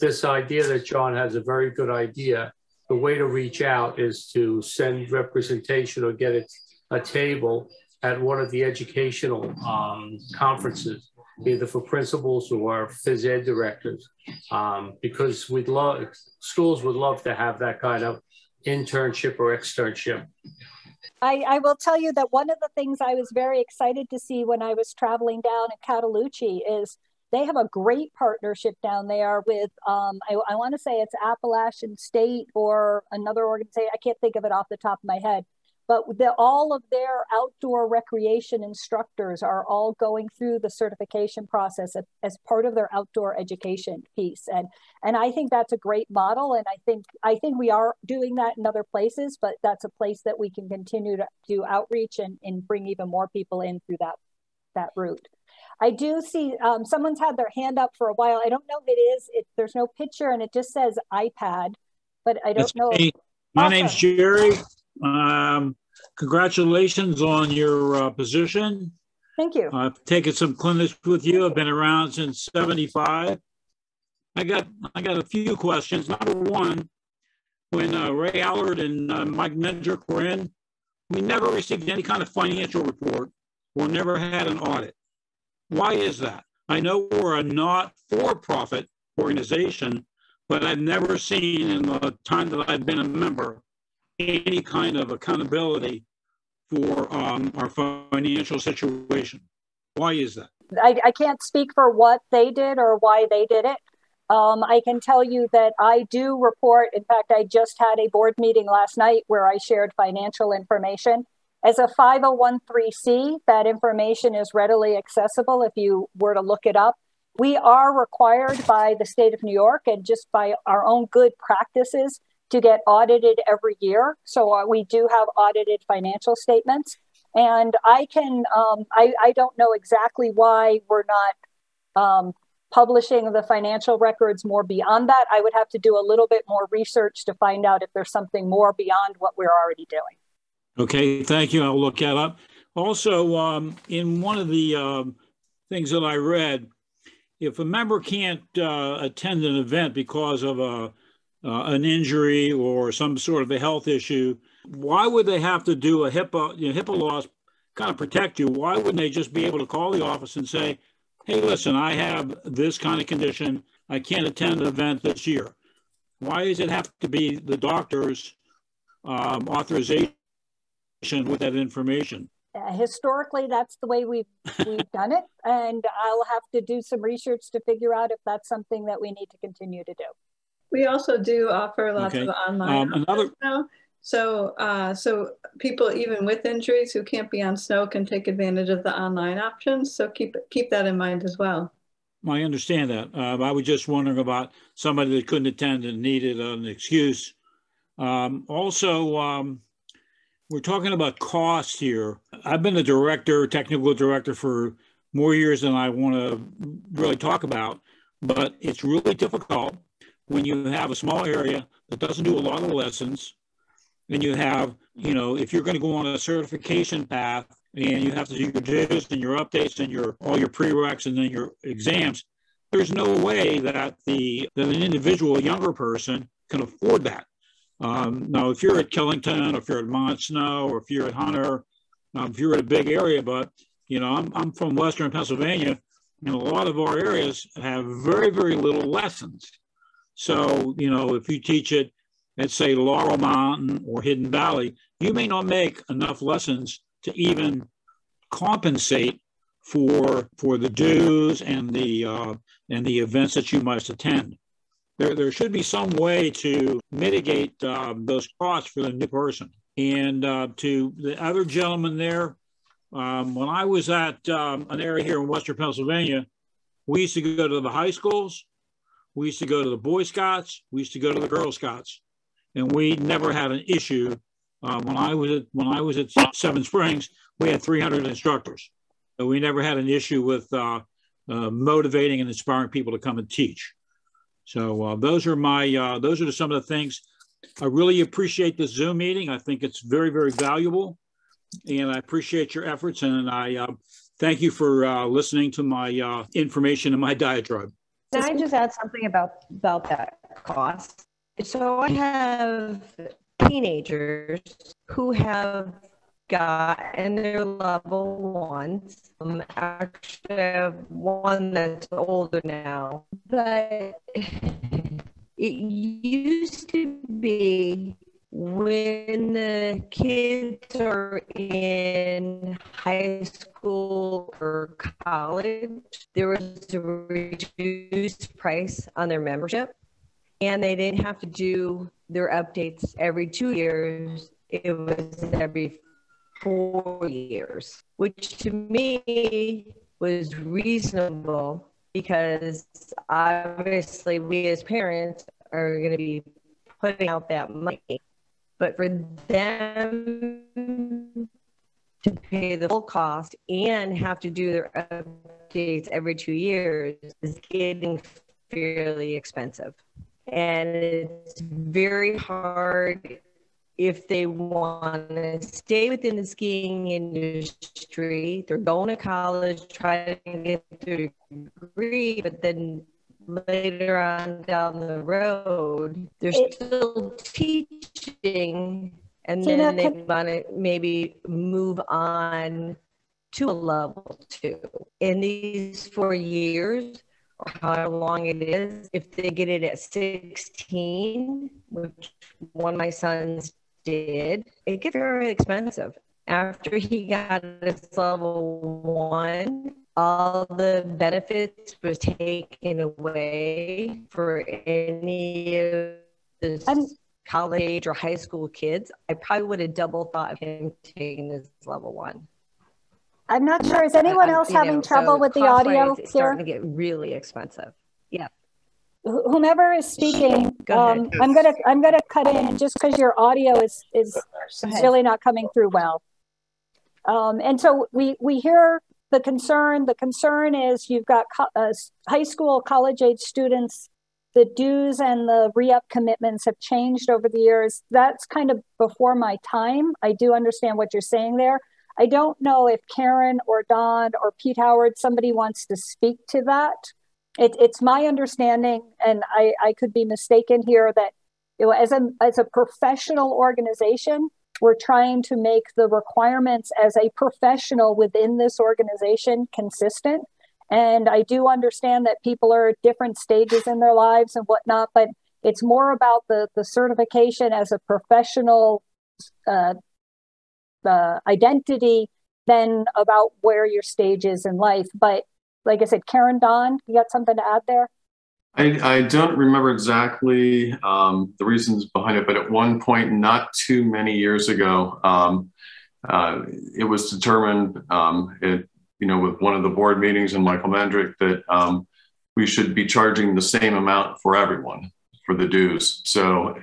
this idea that John has a very good idea, the way to reach out is to send representation or get a, a table at one of the educational um, conferences, either for principals or phys ed directors. Um, because we'd love, schools would love to have that kind of internship or externship. I, I will tell you that one of the things I was very excited to see when I was traveling down at Cataloochee is they have a great partnership down there with, um, I, I want to say it's Appalachian State or another organization. I can't think of it off the top of my head. But the, all of their outdoor recreation instructors are all going through the certification process as, as part of their outdoor education piece. And and I think that's a great model. And I think I think we are doing that in other places, but that's a place that we can continue to do outreach and, and bring even more people in through that that route. I do see um, someone's had their hand up for a while. I don't know if it is. It, there's no picture and it just says iPad, but I don't That's know. me. My name's Jerry. Um, congratulations on your uh, position. Thank you. I've taken some clinics with you. I've been around since 75. I got I got a few questions. Number one, when uh, Ray Allard and uh, Mike Mendrick were in, we never received any kind of financial report or never had an audit. Why is that? I know we're a not-for-profit organization, but I've never seen in the time that I've been a member any kind of accountability for um, our financial situation. Why is that? I, I can't speak for what they did or why they did it. Um, I can tell you that I do report. In fact, I just had a board meeting last night where I shared financial information. As a 501c, that information is readily accessible if you were to look it up. We are required by the state of New York and just by our own good practices to get audited every year. So uh, we do have audited financial statements. And I can, um, I, I don't know exactly why we're not um, publishing the financial records more beyond that. I would have to do a little bit more research to find out if there's something more beyond what we're already doing. Okay, thank you. I'll look that up. Also, um, in one of the um, things that I read, if a member can't uh, attend an event because of a uh, an injury or some sort of a health issue, why would they have to do a HIPAA, you know, HIPAA laws kind of protect you? Why wouldn't they just be able to call the office and say, hey, listen, I have this kind of condition. I can't attend an event this year. Why does it have to be the doctor's um, authorization with that information? Uh, historically, that's the way we've, we've done it. And I'll have to do some research to figure out if that's something that we need to continue to do. We also do offer lots Okay. of online Um, another- options now. So, uh, so people even with injuries who can't be on snow can take advantage of the online options. So keep keep that in mind as well. I understand that. Uh, I was just wondering about somebody that couldn't attend and needed an excuse. Um, also, um, we're talking about cost here. I've been a director, technical director for more years than I want to really talk about, but it's really difficult when you have a small area that doesn't do a lot of lessons. And you have, you know, if you're going to go on a certification path and you have to do your dues and your updates and your all your prereqs and then your exams, there's no way that the that an individual younger person can afford that. Um, now, if you're at Killington, or if you're at Mount Snow, or if you're at Hunter, um, if you're at a big area, but you know, I'm I'm from Western Pennsylvania, and a lot of our areas have very very little lessons. So you know, if you teach it at say Laurel Mountain or Hidden Valley, you may not make enough lessons to even compensate for for the dues and the uh, and the events that you must attend. There, there should be some way to mitigate um, those costs for the new person. And uh, to the other gentleman there, um, when I was at um, an area here in Western Pennsylvania, we used to go to the high schools, we used to go to the Boy Scouts, we used to go to the Girl Scouts, and we never had an issue Uh, when I was at, when I was at Seven Springs, we had 300 instructors. So we never had an issue with uh, uh, motivating and inspiring people to come and teach. So uh, those are my uh, those are some of the things. I really appreciate this Zoom meeting. I think it's very very valuable, and I appreciate your efforts. And I uh, thank you for listening to my information and my diatribe. Can I just add something about about that cost? So I have teenagers who have gotten their level ones. Um, actually, I have one that's older now, but (laughs) it used to be when the kids are in high school or college, there was a reduced price on their membership, and they didn't have to do their updates every two years. It was every four years, which to me was reasonable because obviously we as parents are going to be putting out that money. But for them to pay the full cost and have to do their updates every two years is getting fairly expensive. And it's very hard if they want to stay within the skiing industry, they're going to college, trying to get their degree, but then later on down the road, they're It- still teaching, and Tina, then they want to maybe move on to a level two. In these four years, or however long it is, if they get it at 16, which one of my sons did, it gets very expensive. After he got his level one, all the benefits were taken away for any of the college age or high school kids. I probably would have double thought of him taking this level one. I'm not sure. Is anyone Uh, else you know, having trouble so with the audio It's starting here? to get really expensive. Yeah. Whomever is speaking, Go um, I'm gonna, I'm gonna cut in just because your audio is, is really not coming through well. Um, and so we, we hear the concern. The concern is you've got co- uh, high school, college age students. The dues and the re-up commitments have changed over the years. That's kind of before my time. I do understand what you're saying there. I don't know if Karen or Don or Pete Howard, somebody wants to speak to that. It, it's my understanding, and I, I could be mistaken here, that you know, as a as a professional organization, we're trying to make the requirements as a professional within this organization consistent. And I do understand that people are at different stages in their lives and whatnot, but it's more about the the certification as a professional uh, uh, identity than about where your stage is in life. But like I said, Karen Don, you got something to add there? I, I don't remember exactly um, the reasons behind it, but at one point, not too many years ago, um, uh, it was determined, um, it, you know, with one of the board meetings and Michael Mendrick that um, we should be charging the same amount for everyone for the dues. So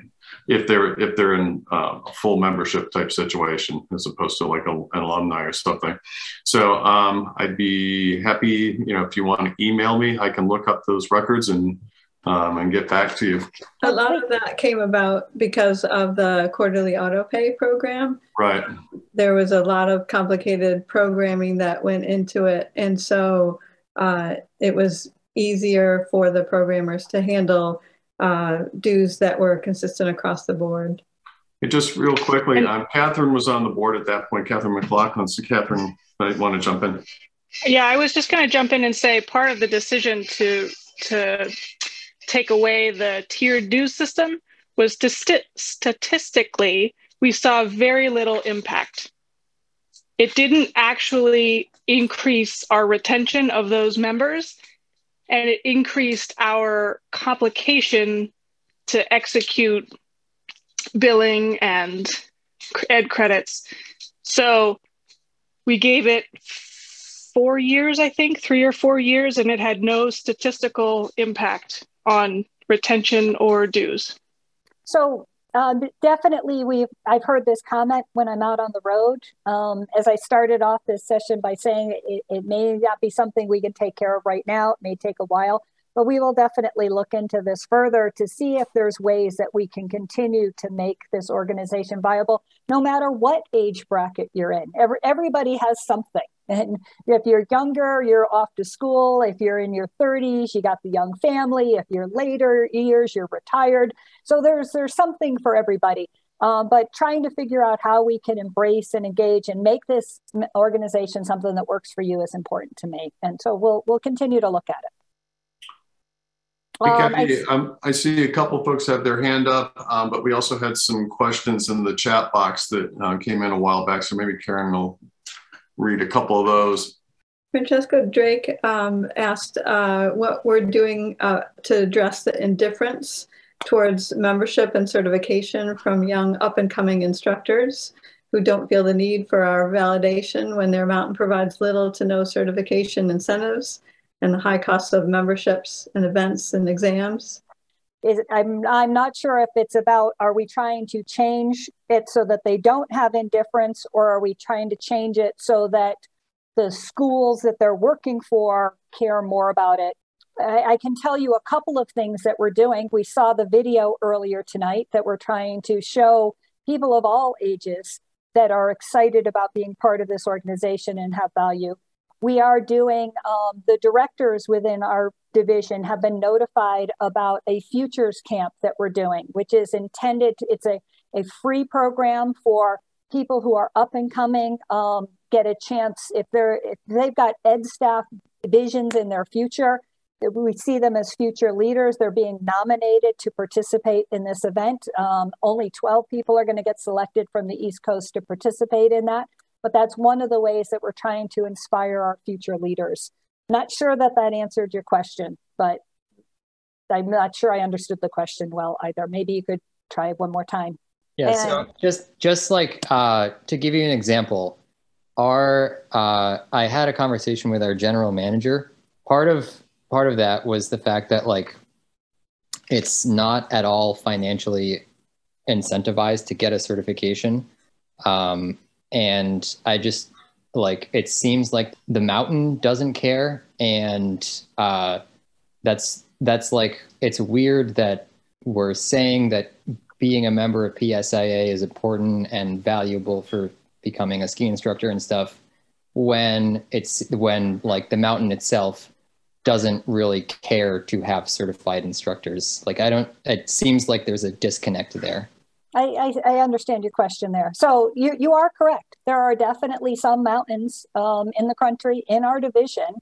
if they're if they're in uh, a full membership type situation as opposed to like a, an alumni or something. So um, I'd be happy, you know, if you want to email me, I can look up those records and um, and get back to you. A lot of that came about because of the quarterly auto pay program. Right. There was a lot of complicated programming that went into it. And so uh, it was easier for the programmers to handle uh, dues that were consistent across the board. Hey, just real quickly, um, Catherine was on the board at that point, Catherine McLaughlin. So Catherine, I want to jump in. Yeah, I was just going to jump in and say part of the decision to to take away the tiered dues system was to st- statistically we saw very little impact. It didn't actually increase our retention of those members, and it increased our complication to execute billing and ed credits. So we gave it four years, I think, three or four years, and it had no statistical impact on retention or dues. So um, definitely we've I've heard this comment when I'm out on the road. Um, as I started off this session by saying it, it may not be something we can take care of right now. It may take a while, but we will definitely look into this further to see if there's ways that we can continue to make this organization viable, no matter what age bracket you're in. Every, everybody has something. (laughs) And if you're younger, you're off to school. If you're in your 30s, you got the young family. If you're later years, you're retired. So there's there's something for everybody. Um, but trying to figure out how we can embrace and engage and make this organization something that works for you is important to me. And so we'll we'll continue to look at it. Um, I, um, I, see a couple folks have their hand up, um, but we also had some questions in the chat box that uh, came in a while back. So maybe Karen will read a couple of those. Francesca Drake um, asked uh, what we're doing uh, to address the indifference towards membership and certification from young up and coming instructors who don't feel the need for our validation when their mountain provides little to no certification incentives and the high costs of memberships and events and exams? Is, I'm, I'm not sure if it's about are we trying to change it so that they don't have indifference or are we trying to change it so that the schools that they're working for care more about it I, I, can tell you a couple of things that we're doing. We saw the video earlier tonight that we're trying to show people of all ages that are excited about being part of this organization and have value we are doing um, the directors within our division have been notified about a futures camp that we're doing which is intended to, it's a, a free program for people who are up and coming um, get a chance. If they're if they've got ed staff visions in their future we see them as future leaders. They're being nominated to participate in this event. Um, only 12 people are going to get selected from the east coast to participate in that but that's one of the ways that we're trying to inspire our future leaders. Not sure that that answered your question, but I'm not sure I understood the question well either. Maybe you could try it one more time. Yeah, and, so just just like uh, to give you an example, our uh, I had a conversation with our general manager. Part of part of that was the fact that like it's not at all financially incentivized to get a certification. Um, and I just like it seems like the mountain doesn't care, and uh, that's that's like it's weird that we're saying that being a member of PSIA is important and valuable for becoming a ski instructor and stuff when it's when like the mountain itself doesn't really care to have certified instructors. Like i don't it seems like there's a disconnect there I, I, I, understand your question there. So you, you are correct. There are definitely some mountains um, in the country in our division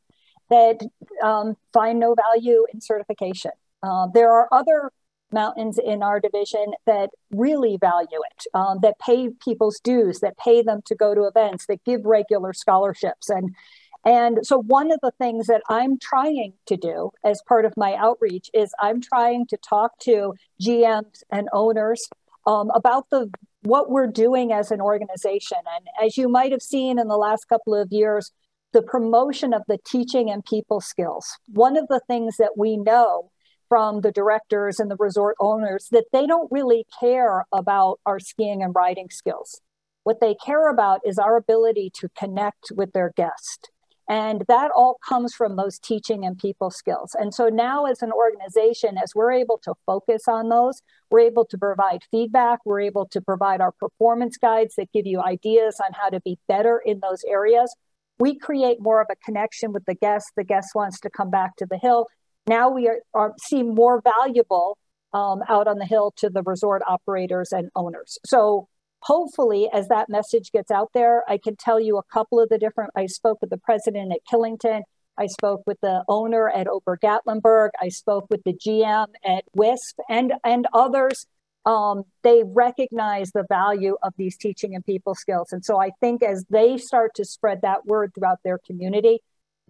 that um, find no value in certification. Uh, there are other mountains in our division that really value it, um, that pay people's dues, that pay them to go to events, that give regular scholarships. And, and so one of the things that I'm trying to do as part of my outreach is I'm trying to talk to GMs and owners um, about the what we're doing as an organization. And as you might have seen in the last couple of years, the promotion of the teaching and people skills. One of the things that we know from the directors and the resort owners that they don't really care about our skiing and riding skills. What they care about is our ability to connect with their guest and that all comes from those teaching and people skills. And so now, as an organization, as we're able to focus on those, we're able to provide feedback, we're able to provide our performance guides that give you ideas on how to be better in those areas. We create more of a connection with the guest. The guest wants to come back to the hill. Now we are, are seem more valuable um, out on the hill to the resort operators and owners. So hopefully as that message gets out there i can tell you a couple of the different i spoke with the president at killington i spoke with the owner at ober gatlinburg i spoke with the gm at wisp and and others. Um, they recognize the value of these teaching and people skills. And so i think as they start to spread that word throughout their community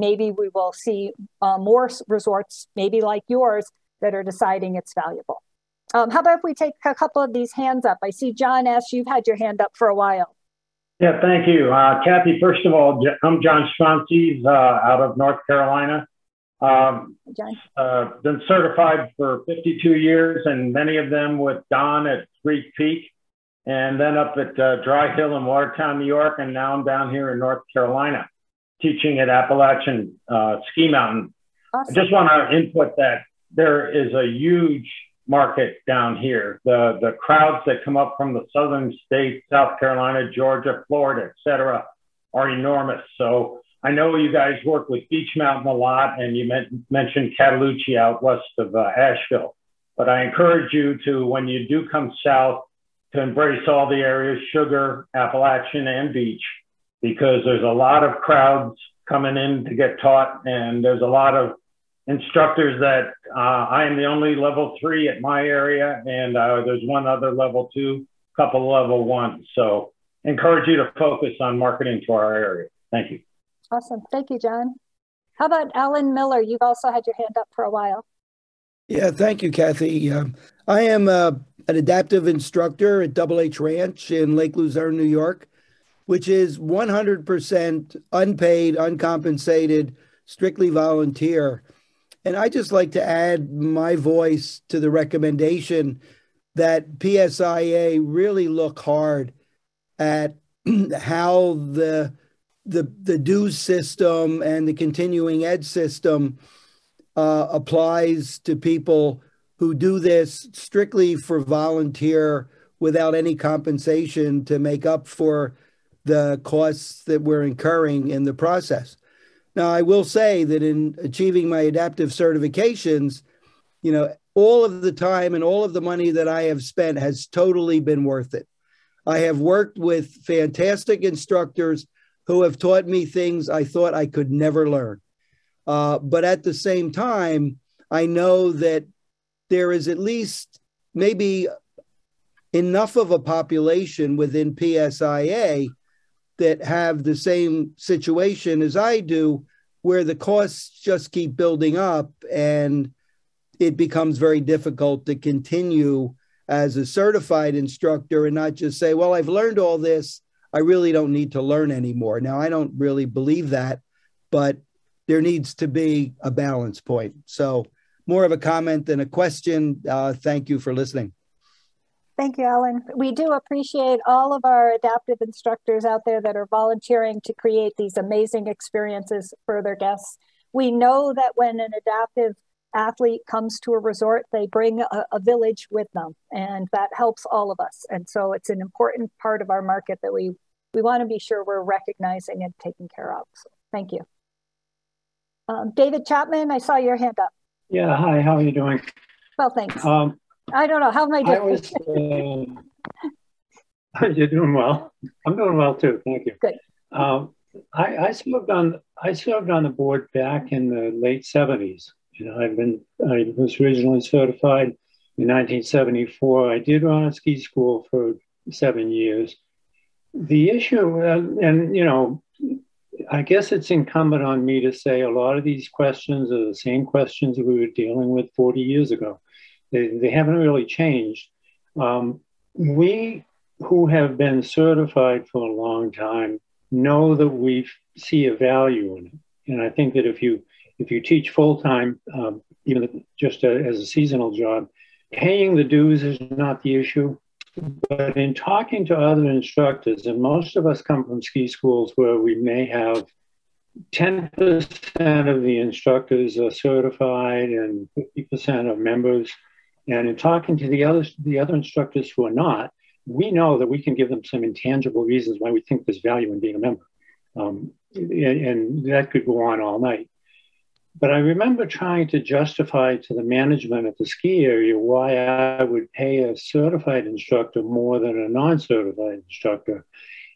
maybe we will see uh, more resorts maybe like yours that are deciding it's valuable um, how about if we take a couple of these hands up? I see John S. You've had your hand up for a while. Yeah, thank you. Uh, Kathy, first of all, I'm John Schwantes uh, out of North Carolina. Um, John? uh, been certified for 52 years, and many of them with Don at Greek Peak, and then up at uh, Dry Hill in Watertown, New York, and now I'm down here in North Carolina, teaching at Appalachian uh, Ski Mountain. Awesome. I just want to input that there is a huge market down here. The the crowds that come up from the southern states, South Carolina, Georgia, Florida, et cetera, are enormous. So I know you guys work with Beech Mountain a lot, and you men- mentioned Cataloochee out west of uh, Asheville. But I encourage you to, when you do come south, to embrace all the areas, Sugar, Appalachian, and Beech, because there's a lot of crowds coming in to get taught, and there's a lot of instructors that uh, I am the only level three at my area, and uh, there's one other level two, couple level one. So encourage you to focus on marketing to our area. Thank you. Awesome. Thank you, John. How about Alan Miller? You've also had your hand up for a while. Yeah, thank you, Kathy. Um, I am uh, an adaptive instructor at Double H Ranch in Lake Luzerne, New York, which is 100% unpaid, uncompensated, strictly volunteer. And I just like to add my voice to the recommendation that PSIA really look hard at (clears throat) how the the the dues system and the continuing ed system uh, applies to people who do this strictly for volunteer without any compensation to make up for the costs that we're incurring in the process. Now, I will say that in achieving my adaptive certifications, you know, all of the time and all of the money that I have spent has totally been worth it. I have worked with fantastic instructors who have taught me things I thought I could never learn. Uh, but at the same time, I know that there is at least maybe enough of a population within PSIA that have the same situation as I do, where the costs just keep building up and it becomes very difficult to continue as a certified instructor and not just say, well, I've learned all this. I really don't need to learn anymore. Now, I don't really believe that, but there needs to be a balance point. So, more of a comment than a question. Uh, thank you for listening. Thank you, Alan. We do appreciate all of our adaptive instructors out there that are volunteering to create these amazing experiences for their guests. We know that when an adaptive athlete comes to a resort, they bring a, a, village with them, and that helps all of us. And so it's an important part of our market that we we want to be sure we're recognizing and taking care of. So thank you. Um, David Chapman, I saw your hand up. Yeah, hi, how are you doing? Well, thanks. Um, I don't know. How am I doing? I was, uh, (laughs) you're doing well. I'm doing well too. Thank you. Good. Um, I, I served on I served on the board back in the late 70s. You know, I've been I was originally certified in 1974. I did run a ski school for seven years. The issue, uh, and you know, I guess it's incumbent on me to say a lot of these questions are the same questions we were dealing with 40 years ago. They, they haven't really changed. Um, we who have been certified for a long time know that we see a value in it. And I think that if you if you teach full time, um, even just a, as a seasonal job, paying the dues is not the issue. But in talking to other instructors, and most of us come from ski schools where we may have 10% of the instructors are certified and 50% are members. And in talking to the other, the other instructors who are not, we know that we can give them some intangible reasons why we think there's value in being a member. Um, and, and that could go on all night. But I remember trying to justify to the management at the ski area why I would pay a certified instructor more than a non certified instructor.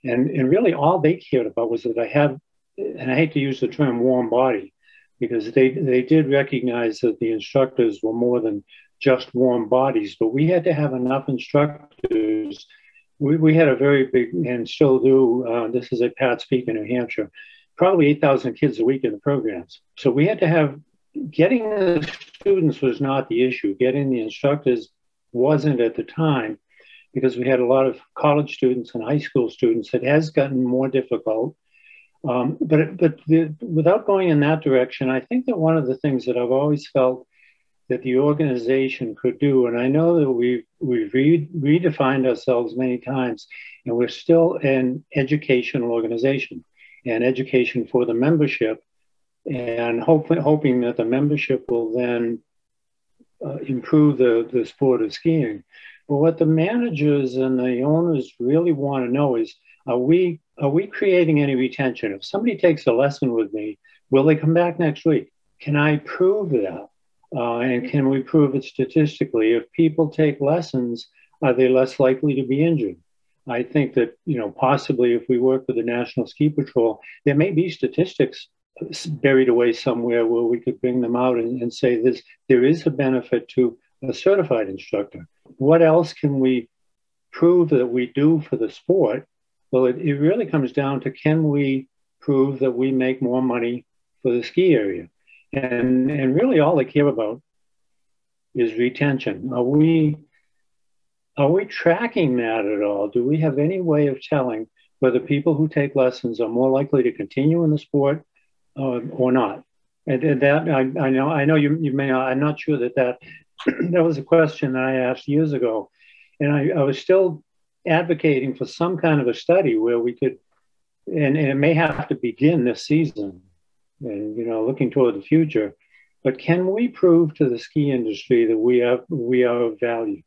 And, and really, all they cared about was that I have, and I hate to use the term warm body, because they, they did recognize that the instructors were more than just warm bodies, but we had to have enough instructors. We, we had a very big, and still do, uh, this is at Pat's Peak in New Hampshire, probably 8,000 kids a week in the programs. So we had to have, getting the students was not the issue. Getting the instructors wasn't at the time because we had a lot of college students and high school students. It has gotten more difficult. Um, but but the, without going in that direction, I think that one of the things that I've always felt that the organization could do, and I know that we've we've re- redefined ourselves many times, and we're still an educational organization, and education for the membership, and hopefully hoping that the membership will then uh, improve the the sport of skiing. But what the managers and the owners really want to know is, are we are we creating any retention? If somebody takes a lesson with me, will they come back next week? Can I prove that? Uh, and can we prove it statistically? If people take lessons, are they less likely to be injured? I think that, you know, possibly if we work with the National Ski Patrol, there may be statistics buried away somewhere where we could bring them out and, and say this, there is a benefit to a certified instructor. What else can we prove that we do for the sport? Well, it, it really comes down to can we prove that we make more money for the ski area? And, and really all they care about is retention. Are we are we tracking that at all? Do we have any way of telling whether people who take lessons are more likely to continue in the sport uh, or not? And, and that I, I, know I know you, you may not, I'm not sure that that (clears throat) that was a question that I asked years ago, and I, I was still advocating for some kind of a study where we could, and, and it may have to begin this season, and you know, looking toward the future. But can we prove to the ski industry that we are we are of value,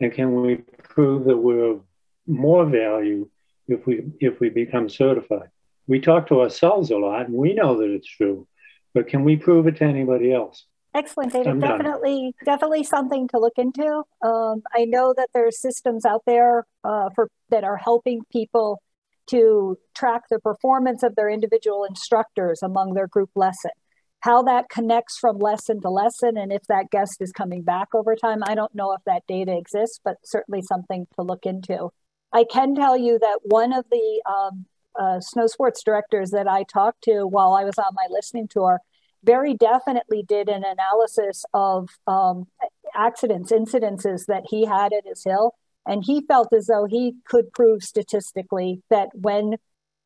and can we prove that we're of more value if we if we become certified? We talk to ourselves a lot, and we know that it's true, but can we prove it to anybody else? Excellent, David. I'm done. definitely, definitely something to look into. Um, I know that there's systems out there uh, for that are helping people to track the performance of their individual instructors among their group lesson. How that connects from lesson to lesson, and if that guest is coming back over time, I don't know if that data exists, but certainly something to look into. I can tell you that one of the um, uh, snow sports directors that I talked to while I was on my listening tour very definitely did an analysis of um, accidents, incidences that he had at his hill. And he felt as though he could prove statistically that when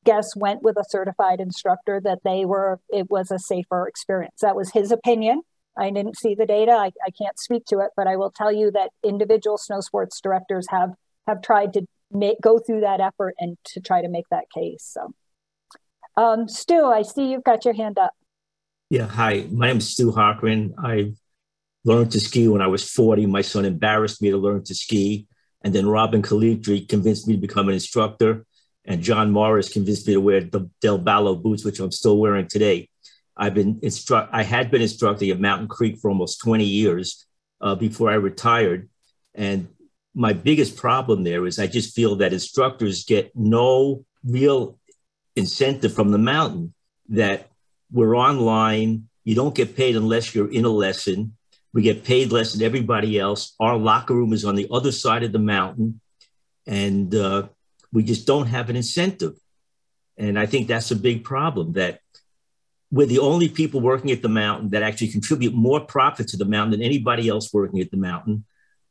guests went with a certified instructor, that they were, it was a safer experience. That was his opinion. I didn't see the data. I, I can't speak to it, but I will tell you that individual snow sports directors have have tried to make, go through that effort and to try to make that case. So, um, Stu, I see you've got your hand up. Yeah, hi. My name is Stu Harkman. I learned to ski when I was 40. My son embarrassed me to learn to ski. And then Robin Calitri convinced me to become an instructor. And John Morris convinced me to wear the Dalbello boots, which I'm still wearing today. I've been instruct. I had been instructing at Mountain Creek for almost 20 years uh, before I retired. And my biggest problem there is I just feel that instructors get no real incentive from the mountain that we're online. You don't get paid unless you're in a lesson. We get paid less than everybody else. Our locker room is on the other side of the mountain, and uh, we just don't have an incentive. And I think that's a big problem that we're the only people working at the mountain that actually contribute more profit to the mountain than anybody else working at the mountain.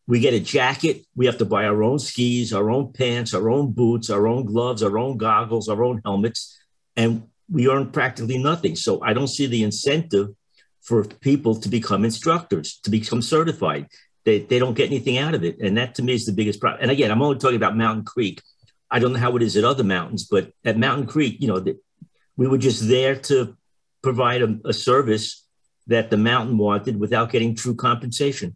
We get a jacket. We have to buy our own skis, our own pants, our own boots, our own gloves, our own goggles, our own helmets. And we earn practically nothing. So I don't see the incentive for people to become instructors, to become certified. They, they don't get anything out of it. And that to me is the biggest problem. And again, I'm only talking about Mountain Creek. I don't know how it is at other mountains, but at Mountain Creek, you know, the, we were just there to provide a, a service that the mountain wanted without getting true compensation.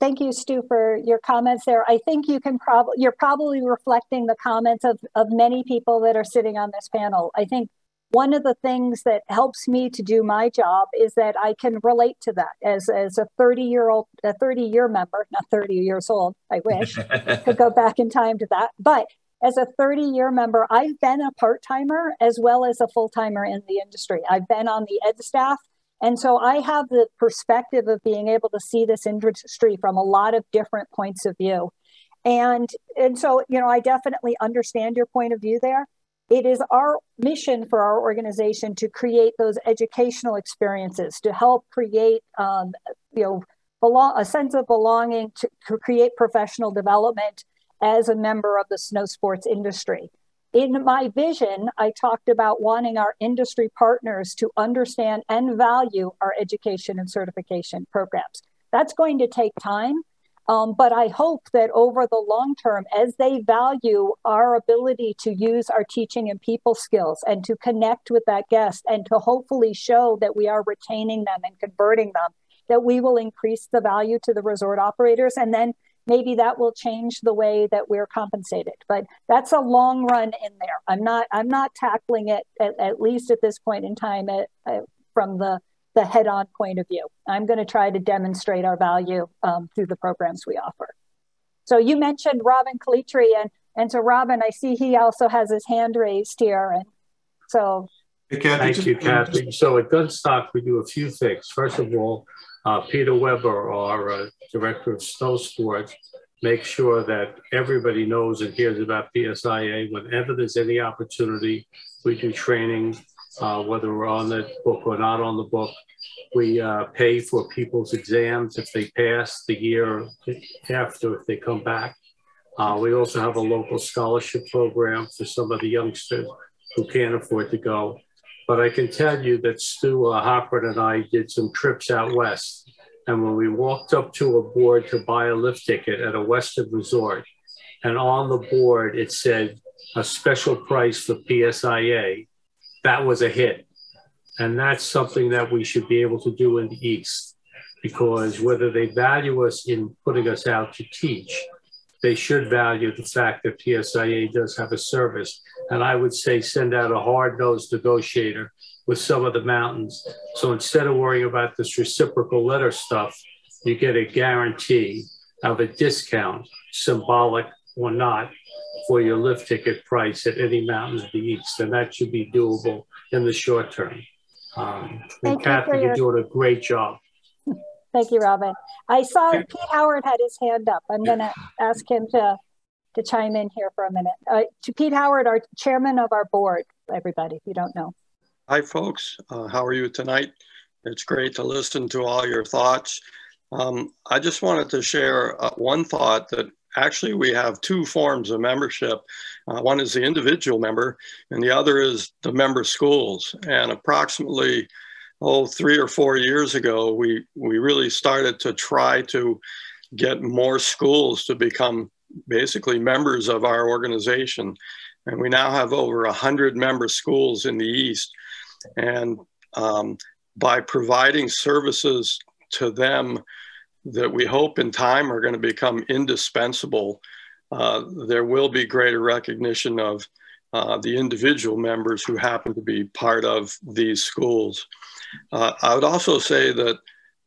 Thank you, Stu, for your comments there. I think you can probably you're probably reflecting the comments of, of many people that are sitting on this panel. I think one of the things that helps me to do my job is that I can relate to that as, as a 30 year old, a 30 year member, not 30 years old, I wish (laughs) could go back in time to that. But as a 30 year member, I've been a part timer as well as a full timer in the industry. I've been on the ed staff and so I have the perspective of being able to see this industry from a lot of different points of view. And, and so, you know, I definitely understand your point of view there. It is our mission for our organization to create those educational experiences, to help create, um, you know, belong, a sense of belonging, to, to create professional development as a member of the snow sports industry. in my vision, I talked about wanting our industry partners to understand and value our education and certification programs. That's going to take time, um, but I hope that over the long term, as they value our ability to use our teaching and people skills and to connect with that guest and to hopefully show that we are retaining them and converting them, that we will increase the value to the resort operators. And then maybe that will change the way that we're compensated but that's a long run in there i'm not i'm not tackling it at, at least at this point in time at, uh, from the the head-on point of view. I'm going to try to demonstrate our value um, through the programs we offer. So you mentioned robin calitri and and so robin i see he also has his hand raised here and so. Hey, Kathy, thank you kathy. so at gunstock we do a few things. First of all uh, Peter Weber, our uh, director of snow sports, make sure that everybody knows and hears about PSIA. Whenever there's any opportunity, we do training, uh, whether we're on the book or not on the book. We uh, pay for people's exams if they pass the year after, if they come back. Uh, we also have a local scholarship program for some of the youngsters who can't afford to go. But I can tell you that Stu uh, Hopper and I did some trips out west. And when we walked up to a board to buy a lift ticket at a Western resort, and on the board it said a special price for PSIA, that was a hit. And that's something that we should be able to do in the East because whether they value us in putting us out to teach, they should value the fact that PSIA does have a service and I would say send out a hard nosed negotiator with some of the mountains. So instead of worrying about this reciprocal letter stuff, you get a guarantee of a discount, symbolic or not, for your lift ticket price at any mountains of the east. And that should be doable in the short term. Um, and Kathy, you you're doing a great job. Thank you, Robin. I saw Pete Howard had his hand up. I'm going to ask him to to chime in here for a minute. Uh, to Pete Howard, our chairman of our board, everybody, if you don't know. Hi, folks. Uh, how are you tonight? It's great to listen to all your thoughts. Um, I just wanted to share uh, one thought that actually we have two forms of membership. Uh, one is the individual member, and the other is the member schools. And approximately, oh, three or four years ago, we, we really started to try to get more schools to become basically members of our organization. And we now have over 100 member schools in the East. And um, by providing services to them that we hope in time are going to become indispensable, uh, there will be greater recognition of uh, the individual members who happen to be part of these schools. Uh, I would also say that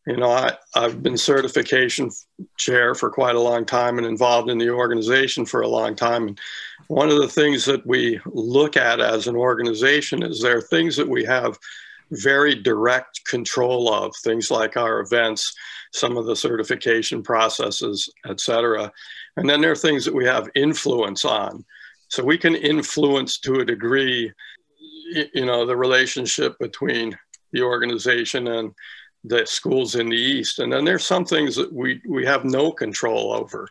you know, I, I've been certification chair for quite a long time and involved in the organization for a long time. And one of the things that we look at as an organization is there are things that we have very direct control of, things like our events, some of the certification processes, et cetera. And then there are things that we have influence on. So we can influence to a degree, you know, the relationship between the organization and the schools in the East. And then there's some things that we, we have no control over.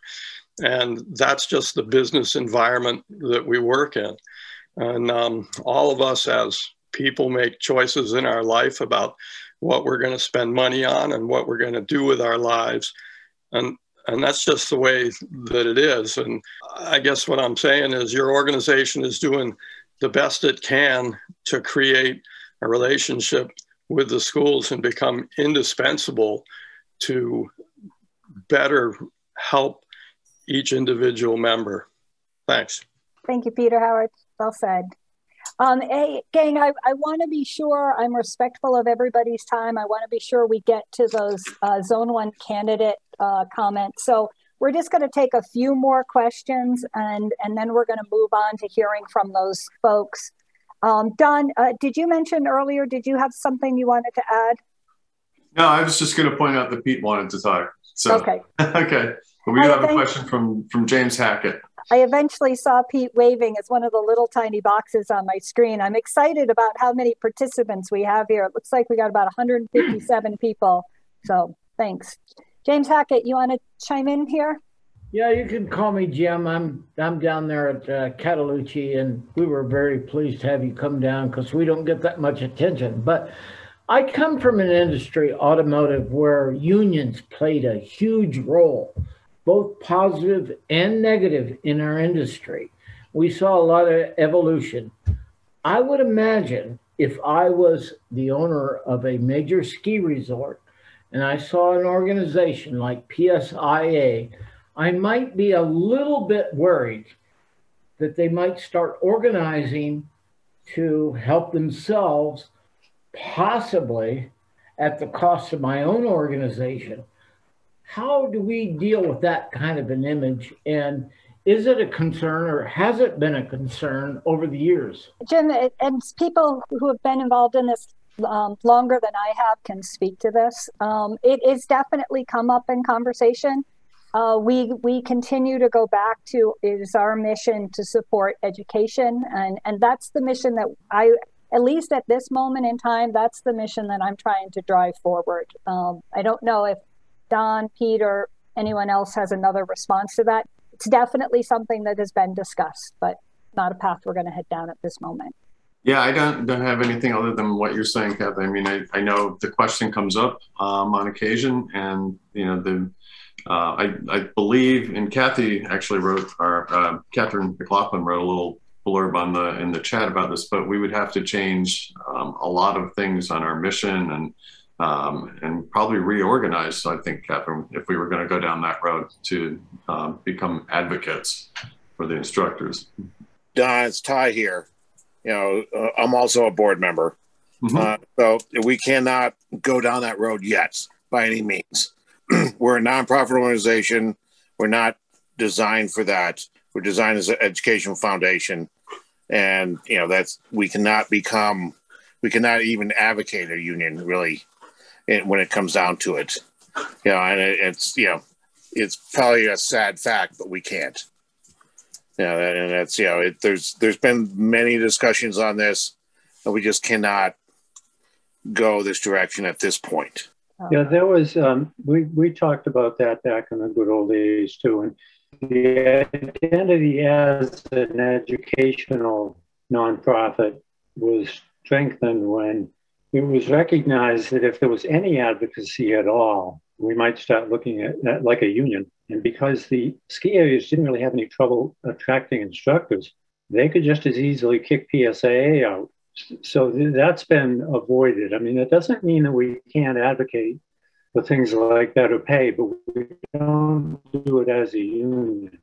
And that's just the business environment that we work in. And um, all of us as people make choices in our life about what we're going to spend money on and what we're going to do with our lives. And, and that's just the way that it is. And I guess what I'm saying is your organization is doing the best it can to create a relationship with the schools and become indispensable to better help each individual member. Thanks. Thank you, Peter Howard. Well said. Um, hey, gang, I, I want to be sure I'm respectful of everybody's time. I want to be sure we get to those uh, Zone 1 candidate uh, comments. So we're just going to take a few more questions and, and then we're going to move on to hearing from those folks. Um, Don, uh, did you mention earlier, did you have something you wanted to add? No, I was just going to point out that Pete wanted to talk. So, okay. (laughs) okay. But we have a question from, from James Hackett. I eventually saw Pete waving as one of the little tiny boxes on my screen. I'm excited about how many participants we have here. It looks like we got about 157 (clears throat) people. So thanks. James Hackett, you want to chime in here? Yeah, you can call me Jim. I'm I'm down there at uh, Cataloochee, and we were very pleased to have you come down because we don't get that much attention. But I come from an industry, automotive, where unions played a huge role, both positive and negative, in our industry. We saw a lot of evolution. I would imagine if I was the owner of a major ski resort and I saw an organization like PSIA I might be a little bit worried that they might start organizing to help themselves, possibly at the cost of my own organization. How do we deal with that kind of an image? And is it a concern or has it been a concern over the years? Jim, and people who have been involved in this um, longer than I have can speak to this. Um, it is definitely come up in conversation uh, we we continue to go back to it is our mission to support education and and that's the mission that I at least at this moment in time that's the mission that I'm trying to drive forward. Um, I don't know if Don, Peter, anyone else has another response to that. It's definitely something that has been discussed, but not a path we're going to head down at this moment. Yeah, I don't don't have anything other than what you're saying, Kathy. I mean, I, I know the question comes up um, on occasion, and you know the uh, I, I, believe, and Kathy actually wrote, or uh, Catherine McLaughlin wrote a little blurb on the in the chat about this, but we would have to change um, a lot of things on our mission and um, and probably reorganize. So I think, Catherine, if we were going to go down that road to um, become advocates for the instructors. Don, it's Ty here. You know, uh, I'm also a board member. Mm-hmm. Uh, so we cannot go down that road yet by any means. (clears throat) we're a nonprofit organization. We're not designed for that. We're designed as an educational foundation, and you know that's we cannot become, we cannot even advocate a union really, when it comes down to it. You know, and it, it's you know, it's probably a sad fact, but we can't. You know, and that's you know, it, there's there's been many discussions on this, and we just cannot go this direction at this point. Yeah, there was, um, we, we talked about that back in the good old days too. And the identity as an educational nonprofit was strengthened when it was recognized that if there was any advocacy at all, we might start looking at that like a union. And because the ski areas didn't really have any trouble attracting instructors, they could just as easily kick PSIA out so that's been avoided. I mean, it doesn't mean that we can't advocate for things like better pay, but we don't do it as a union.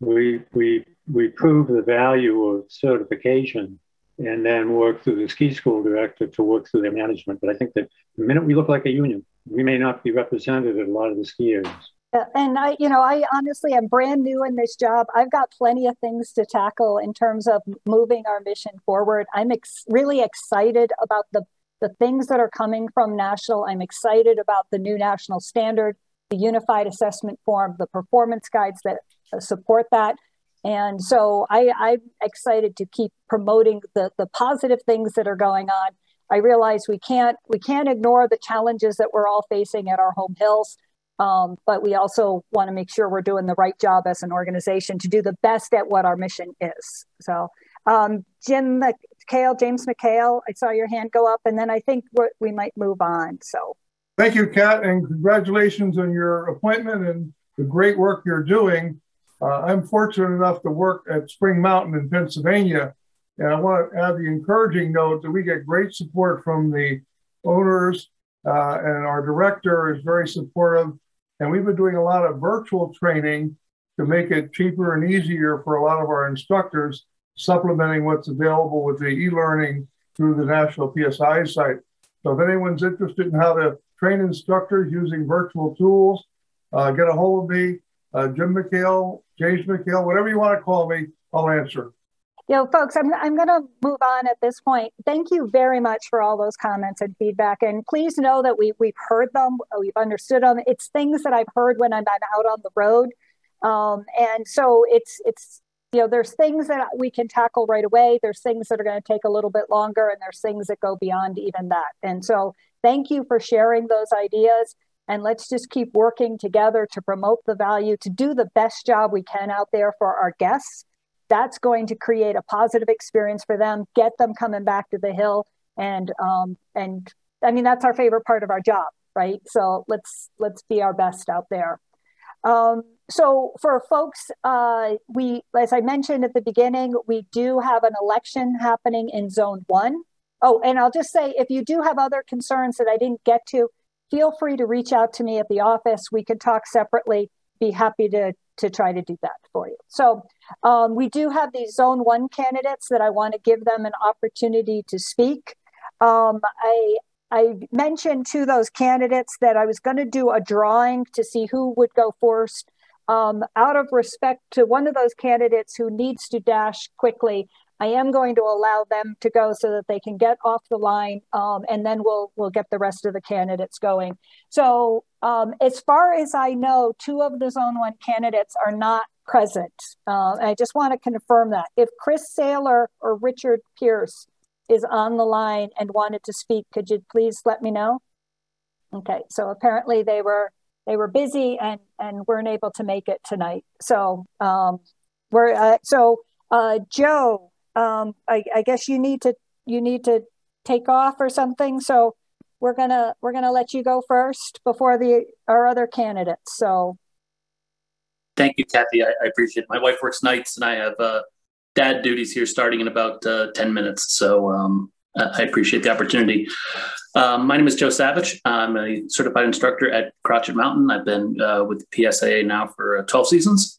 We, we, we prove the value of certification and then work through the ski school director to work through their management. But I think that the minute we look like a union, we may not be represented at a lot of the ski areas and I, you know, I honestly am brand new in this job. I've got plenty of things to tackle in terms of moving our mission forward. I'm ex- really excited about the the things that are coming from national. I'm excited about the new national standard, the unified assessment form, the performance guides that support that. And so I, I'm excited to keep promoting the, the positive things that are going on. I realize we can't we can't ignore the challenges that we're all facing at our home hills. Um, but we also want to make sure we're doing the right job as an organization to do the best at what our mission is. So, um, Jim McHale, James McHale, I saw your hand go up, and then I think we might move on. So, thank you, Kat, and congratulations on your appointment and the great work you're doing. Uh, I'm fortunate enough to work at Spring Mountain in Pennsylvania, and I want to add the encouraging note that we get great support from the owners, uh, and our director is very supportive and we've been doing a lot of virtual training to make it cheaper and easier for a lot of our instructors, supplementing what's available with the e-learning through the National PSI site. So if anyone's interested in how to train instructors using virtual tools, uh, get a hold of me, uh, Jim McHale, James McHale, whatever you want to call me, I'll answer know, folks, I'm, I'm going to move on at this point. Thank you very much for all those comments and feedback. And please know that we, we've heard them, we've understood them. It's things that I've heard when I'm out on the road. Um, and so it's, it's, you know, there's things that we can tackle right away. There's things that are going to take a little bit longer, and there's things that go beyond even that. And so thank you for sharing those ideas. And let's just keep working together to promote the value, to do the best job we can out there for our guests. That's going to create a positive experience for them, get them coming back to the hill, and um, and I mean that's our favorite part of our job, right? So let's let's be our best out there. Um, so for folks, uh, we, as I mentioned at the beginning, we do have an election happening in Zone One. Oh, and I'll just say, if you do have other concerns that I didn't get to, feel free to reach out to me at the office. We could talk separately. Be happy to to try to do that for you. So um, we do have these Zone One candidates that I want to give them an opportunity to speak. Um, I I mentioned to those candidates that I was going to do a drawing to see who would go first. Um, out of respect to one of those candidates who needs to dash quickly, I am going to allow them to go so that they can get off the line, um, and then we'll we'll get the rest of the candidates going. So, um, as far as I know, two of the Zone One candidates are not present. Uh, I just want to confirm that. If Chris Saylor or Richard Pierce is on the line and wanted to speak, could you please let me know? Okay, so apparently they were they were busy and and weren't able to make it tonight. So um, we're uh, so uh, Joe, um, I, I guess you need to you need to take off or something. So we're gonna we're gonna let you go first before the our other candidates. So thank you, Kathy. I, I appreciate it. My wife works nights and I have uh, dad duties here starting in about uh, 10 minutes. So um, I appreciate the opportunity. Um, my name is Joe Savage. I'm a certified instructor at Crotched Mountain. I've been uh, with PSIA now for uh, 12 seasons.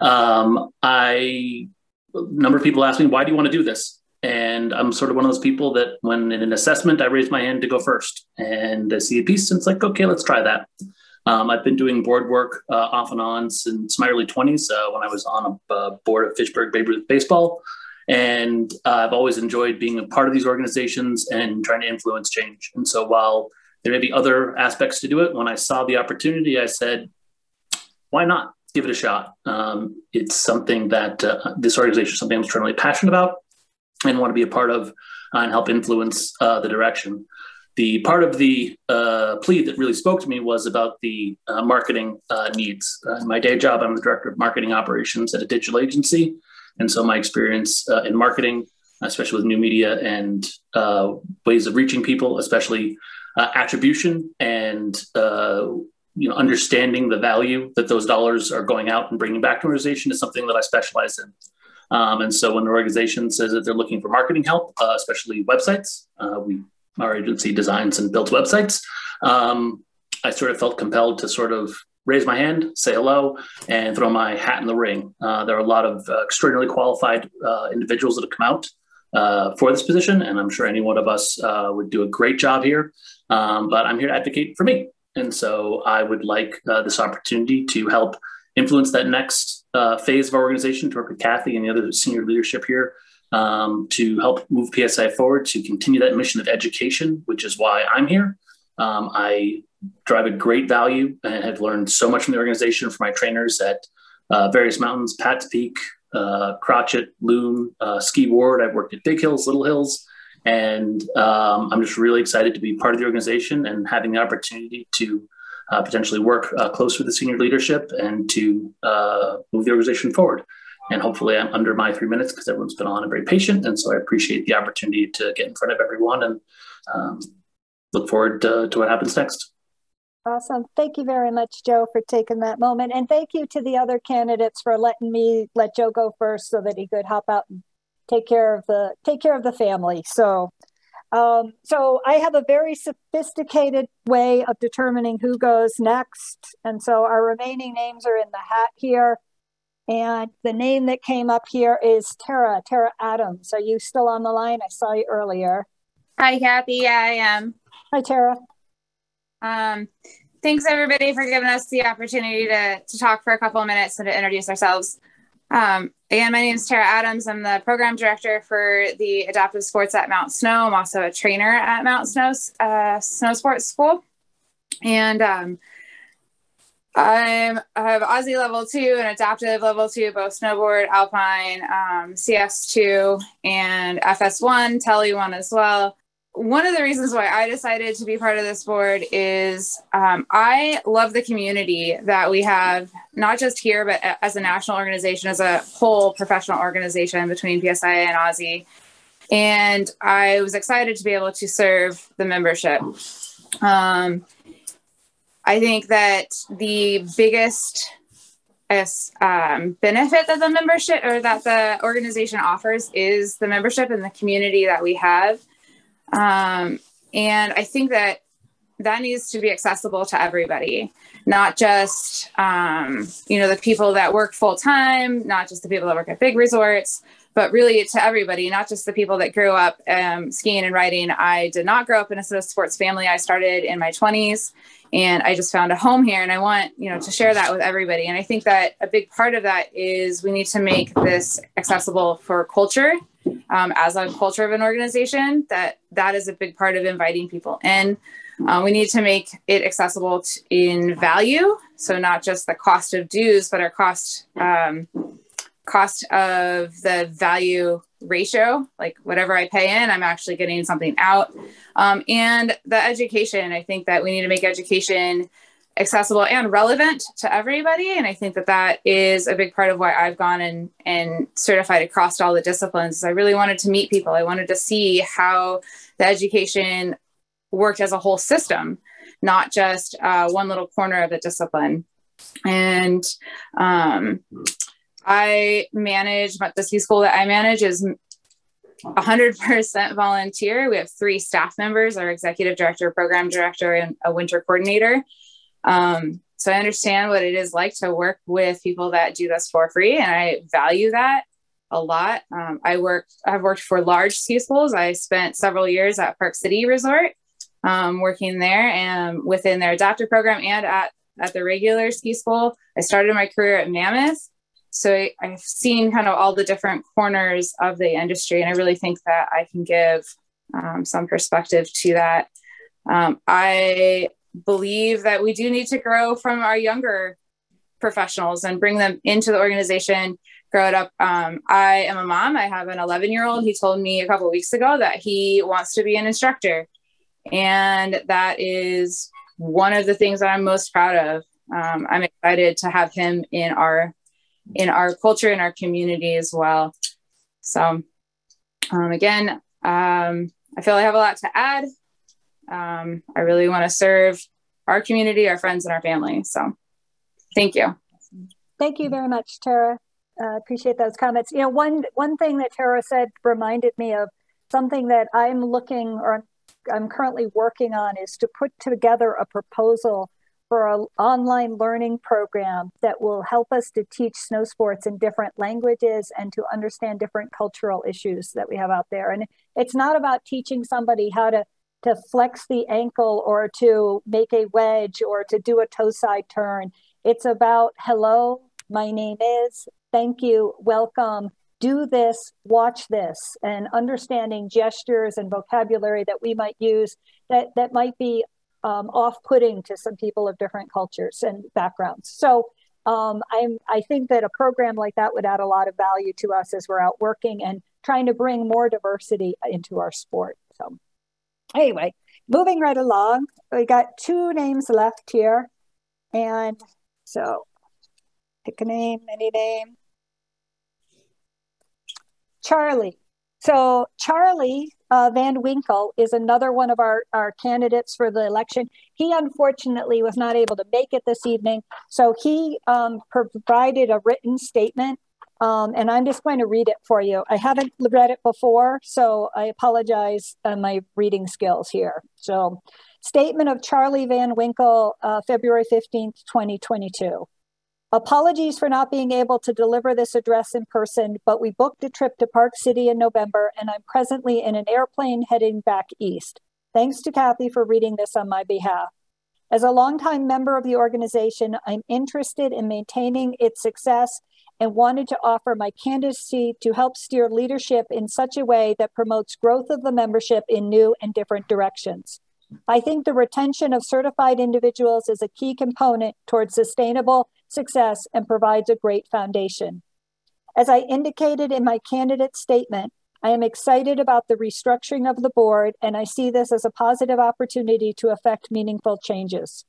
Um, I, a number of people ask me, why do you want to do this? And I'm sort of one of those people that when in an assessment, I raise my hand to go first. And I see a piece and it's like, okay, let's try that. Um, I've been doing board work uh, off and on since my early 20s uh, when I was on a board of Fitchburg Babe Ruth Baseball. And uh, I've always enjoyed being a part of these organizations and trying to influence change. And so while there may be other aspects to do it, when I saw the opportunity, I said, why not give it a shot? Um, it's something that uh, this organization is something I'm extremely passionate about and want to be a part of and help influence uh, the direction the part of the uh, plea that really spoke to me was about the uh, marketing uh, needs. Uh, in my day job, I'm the director of marketing operations at a digital agency. And so my experience uh, in marketing, especially with new media and uh, ways of reaching people, especially attribution and you know, understanding the value that those dollars are going out and bringing back to an organization is something that I specialize in. Um, and so when an organization says that they're looking for marketing help, especially websites, we our agency designs and builds websites. Um, I sort of felt compelled to sort of raise my hand, say hello, and throw my hat in the ring. Uh, there are a lot of uh, extraordinarily qualified uh, individuals that have come out uh, for this position, and I'm sure any one of us uh, would do a great job here. Um, but I'm here to advocate for me. And so I would like uh, this opportunity to help influence that next phase of our organization to work with Kathy and the other senior leadership here um, to help move PSI forward, to continue that mission of education, which is why I'm here. Um, I drive a great value and have learned so much from the organization from my trainers at uh, various mountains, Pat's Peak, uh, Crotched, Loon, uh, Ski Ward. I've worked at Big Hills, Little Hills, and um, I'm just really excited to be part of the organization and having the opportunity to uh, potentially work uh, close with the senior leadership and to uh, move the organization forward. And hopefully, I'm under my three minutes because everyone's been on and very patient. And so I appreciate the opportunity to get in front of everyone and um, look forward to, to what happens next. Awesome. Thank you very much, Joe, for taking that moment. And thank you to the other candidates for letting me let Joe go first so that he could hop out and take care of the take care of the family. So um, so I have a very sophisticated way of determining who goes next. And so our remaining names are in the hat here. And the name that came up here is Tara, Tara Adams. Are you still on the line? I saw you earlier. Hi, Kathy. Yeah, I am. Hi, Tara. Um, thanks, everybody, for giving us the opportunity to, to talk for a couple of minutes and to introduce ourselves. Um, again, my name is Tara Adams. I'm the program director for the adaptive sports at Mount Snow. I'm also a trainer at Mount Snow uh, Snow Sports School. And um, I'm I have AASI level two and adaptive level two, both snowboard, alpine, um, CS2, and FS1, Tele one as well. One of the reasons why I decided to be part of this board is um, I love the community that we have, not just here, but as a national organization, as a whole professional organization between PSIA and AASI. And I was excited to be able to serve the membership. Um, I think that the biggest um, benefit that the membership or that the organization offers is the membership and the community that we have. Um, and I think that that needs to be accessible to everybody, not just, um, you know, the people that work full time, not just the people that work at big resorts, but really to everybody, not just the people that grew up um, skiing and riding. I did not grow up in a sports family. I started in my 20s and I just found a home here and I want, you know, to share that with everybody. And I think that a big part of that is we need to make this accessible for culture um, as a culture of an organization that that is a big part of inviting people in. Uh, we need to make it accessible to, in value. So not just the cost of dues, but our cost, um, cost of the value ratio, like whatever I pay in, I'm actually getting something out. Um, and the education, I think that we need to make education accessible and relevant to everybody. And I think that that is a big part of why I've gone and, and certified across all the disciplines. I really wanted to meet people. I wanted to see how the education worked as a whole system, not just uh, one little corner of the discipline. And um, I manage, the ski school that I manage is 100% volunteer. We have three staff members, our executive director, program director, and a winter coordinator. Um, so I understand what it is like to work with people that do this for free, and I value that a lot. Um, I worked, I've worked for large ski schools. I spent several years at Park City Resort, um, working there and within their adaptive program and at at the regular ski school. I started my career at Mammoth, so I, I've seen kind of all the different corners of the industry, and I really think that I can give um, some perspective to that. Um, I believe that we do need to grow from our younger professionals and bring them into the organization. Grow it up um, i am a mom. I have an 11 year old he told me a couple weeks ago that he wants to be an instructor. And that is one of the things that i'm most proud of. Um, i'm excited to have him in our in our culture in our community as well. So um, again um, i feel i have a lot to add um, I really want to serve our community, our friends, and our family. So thank you. Thank you very much, Tara. Uh, appreciate those comments. You know, one one thing that Tara said reminded me of something that I'm looking or I'm currently working on is to put together a proposal for an online learning program that will help us to teach snow sports in different languages and to understand different cultural issues that we have out there. And it's not about teaching somebody how to to flex the ankle or to make a wedge or to do a toe side turn. It's about hello, my name is, thank you, welcome, do this, watch this, and understanding gestures and vocabulary that we might use that, that might be um, off putting to some people of different cultures and backgrounds. So um, I'm, I think that a program like that would add a lot of value to us as we're out working and trying to bring more diversity into our sport. So anyway, moving right along, we got two names left here. And so pick a name, any name. Charlie. So Charlie uh, Van Winkle is another one of our, our candidates for the election. He unfortunately was not able to make it this evening. So he um, provided a written statement um, and I'm just going to read it for you. I haven't read it before, so I apologize on my reading skills here. So, statement of Charlie Van Winkle, uh, February 15th, 2022. Apologies for not being able to deliver this address in person, but we booked a trip to Park City in November, and I'm presently in an airplane heading back east. Thanks to Kathy for reading this on my behalf. As a longtime member of the organization, I'm interested in maintaining its success and wanted to offer my candidacy to help steer leadership in such a way that promotes growth of the membership in new and different directions. I think the retention of certified individuals is a key component towards sustainable success and provides a great foundation. As I indicated in my candidate statement, I am excited about the restructuring of the board, and I see this as a positive opportunity to effect meaningful changes.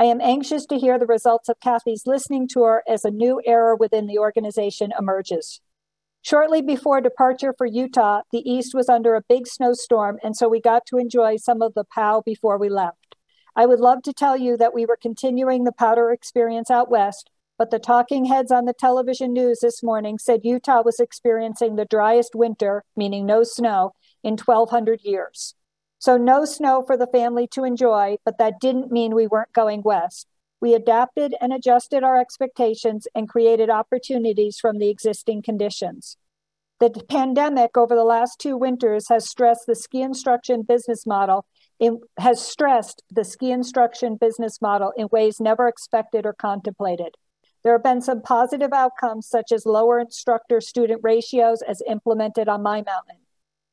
I am anxious to hear the results of Kathy's listening tour as a new era within the organization emerges. Shortly before departure for Utah, the East was under a big snowstorm, and so we got to enjoy some of the POW before we left. I would love to tell you that we were continuing the powder experience out west, but the talking heads on the television news this morning said Utah was experiencing the driest winter, meaning no snow, in 1200 years. So, no snow for the family to enjoy, but that didn't mean we weren't going west. We adapted and adjusted our expectations and created opportunities from the existing conditions. The pandemic over the last two winters has stressed the ski instruction business model in, has stressed the ski instruction business model in ways never expected or contemplated. There have been some positive outcomes, such as lower instructor student ratios as implemented on my mountain.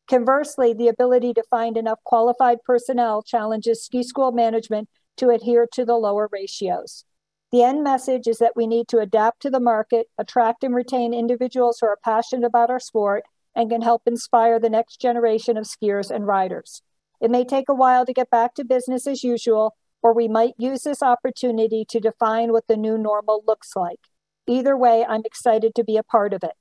Conversely, the ability to find enough qualified personnel challenges ski school management to adhere to the lower ratios. The end message is that we need to adapt to the market, attract and retain individuals who are passionate about our sport, and can help inspire the next generation of skiers and riders. It may take a while to get back to business as usual, or we might use this opportunity to define what the new normal looks like. Either way, I'm excited to be a part of it.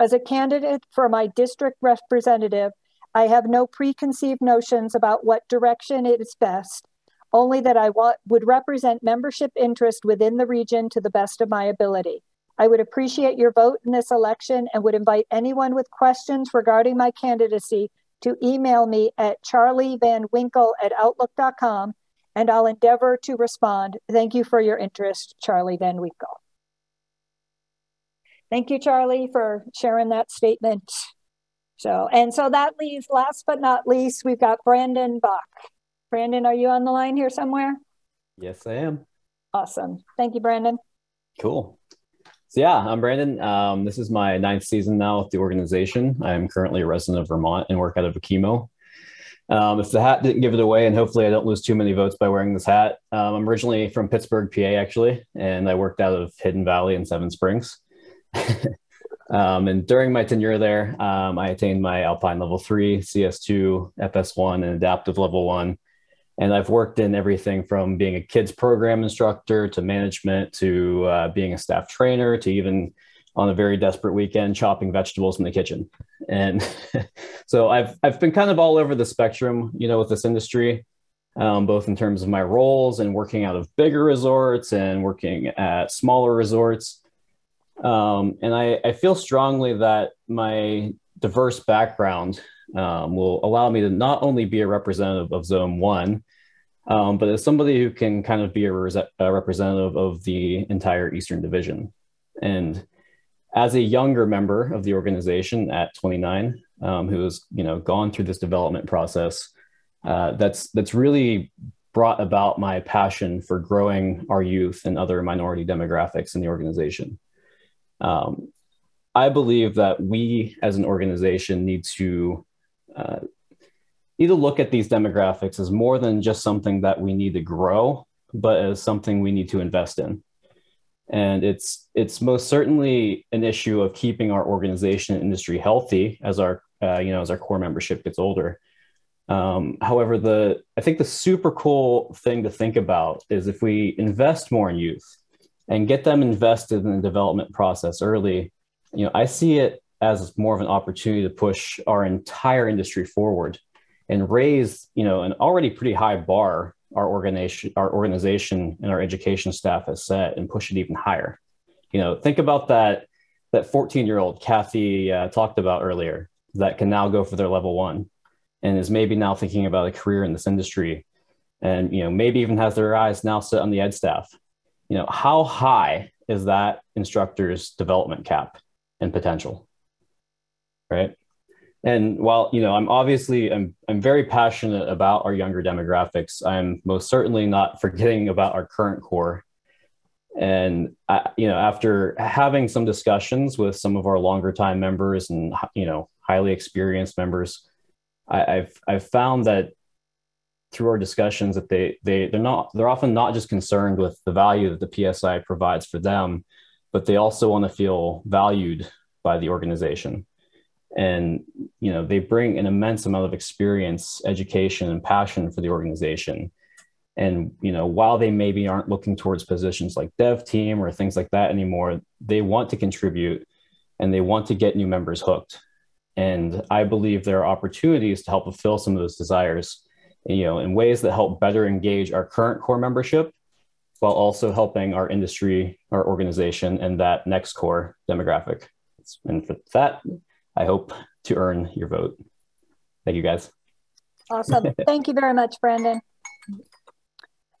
As a candidate for my district representative, I have no preconceived notions about what direction it is best, only that I want, would represent membership interest within the region to the best of my ability. I would appreciate your vote in this election and would invite anyone with questions regarding my candidacy to email me at charlievanwinkle at outlook.com and I'll endeavor to respond. Thank you for your interest, Charlie Van Winkle. Thank you, Charlie, for sharing that statement. So, and so that leaves, last but not least, we've got Brandon Bach. Brandon, are you on the line here somewhere? Yes, I am. Awesome. Thank you, Brandon. Cool. So yeah, I'm Brandon. Um, this is my ninth season now with the organization. I'm currently a resident of Vermont and work out of Okemo. Um, if the hat didn't give it away, and hopefully I don't lose too many votes by wearing this hat, um, I'm originally from Pittsburgh, PA, actually, and I worked out of Hidden Valley in Seven Springs. (laughs) um, and during my tenure there, um, I attained my Alpine Level 3, CS2, FS1, and Adaptive Level 1. And I've worked in everything from being a kids program instructor to management to uh, being a staff trainer to even on a very desperate weekend chopping vegetables in the kitchen. And (laughs) so I've I've been kind of all over the spectrum, you know, with this industry, um, both in terms of my roles and working out of bigger resorts and working at smaller resorts. Um, and I, I feel strongly that my diverse background um, will allow me to not only be a representative of Zone One, um, but as somebody who can kind of be a, a representative of the entire Eastern Division. And as a younger member of the organization at 29, um, who has you know gone through this development process, uh, that's that's really brought about my passion for growing our youth and other minority demographics in the organization. Um, I believe that we as an organization need to uh, either look at these demographics as more than just something that we need to grow, but as something we need to invest in. And it's it's most certainly an issue of keeping our organization and industry healthy as our uh, you know as our core membership gets older. Um, however the i think the super cool thing to think about is if we invest more in youth and get them invested in the development process early you know i see it as more of an opportunity to push our entire industry forward and raise you know an already pretty high bar our organization, our organization and our education staff has set and push it even higher. You know, think about that that 14 year old Kathy uh, talked about earlier that can now go for their level one and is maybe now thinking about a career in this industry and you know maybe even has their eyes now set on the ed staff you know how high is that instructor's development cap and potential right? And while you know i'm obviously i'm i'm very passionate about our younger demographics i'm most certainly not (laughs) forgetting about our current core. And I, you know after having some discussions with some of our longer time members and you know highly experienced members I, have i've found that through our discussions that they they they're not they're often not just concerned with the value that the psi provides for them but they also want to feel valued by the organization. And you know they bring an immense amount of experience education and passion for the organization. And you know while they maybe aren't looking towards positions like dev team or things like that anymore they want to contribute and they want to get new members hooked. And i believe there are opportunities to help fulfill some of those desires you know in ways that help better engage our current core membership while also helping our industry our organization and that next core demographic and for that I hope to earn your vote. Thank you guys. Awesome. (laughs) Thank you very much, Brandon.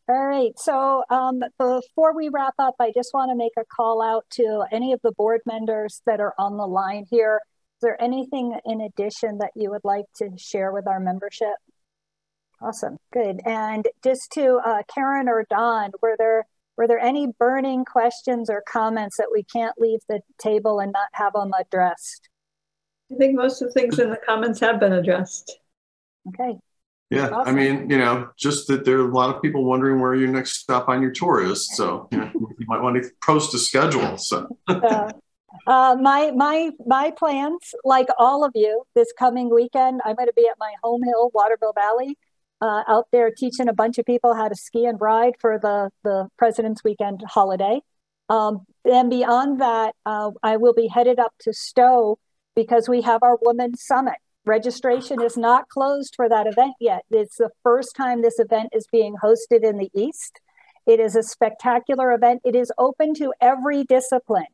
All right. So um, before we wrap up, I just want to make a call out to any of the board members that are on the line here. Is there anything in addition that you would like to share with our membership? Awesome. Good. And just to uh, Karen or Don, were there were there any burning questions or comments that we can't leave the table and not have them addressed? I think most of the things in the comments have been addressed. Okay. Yeah, awesome. I mean, you know, just that there are a lot of people wondering where your next stop on your tour is. So you, know, (laughs) you might want to post a schedule. So. uh, uh, my my my plans, like all of you, this coming weekend, I'm going to be at my home hill, Waterville Valley, uh, out there teaching a bunch of people how to ski and ride for the the President's Weekend holiday. Um, and beyond that, uh, I will be headed up to Stowe because we have our Women's Summit. Registration is not closed for that event yet. It's the first time this event is being hosted in the East. It is a spectacular event. It is open to every discipline.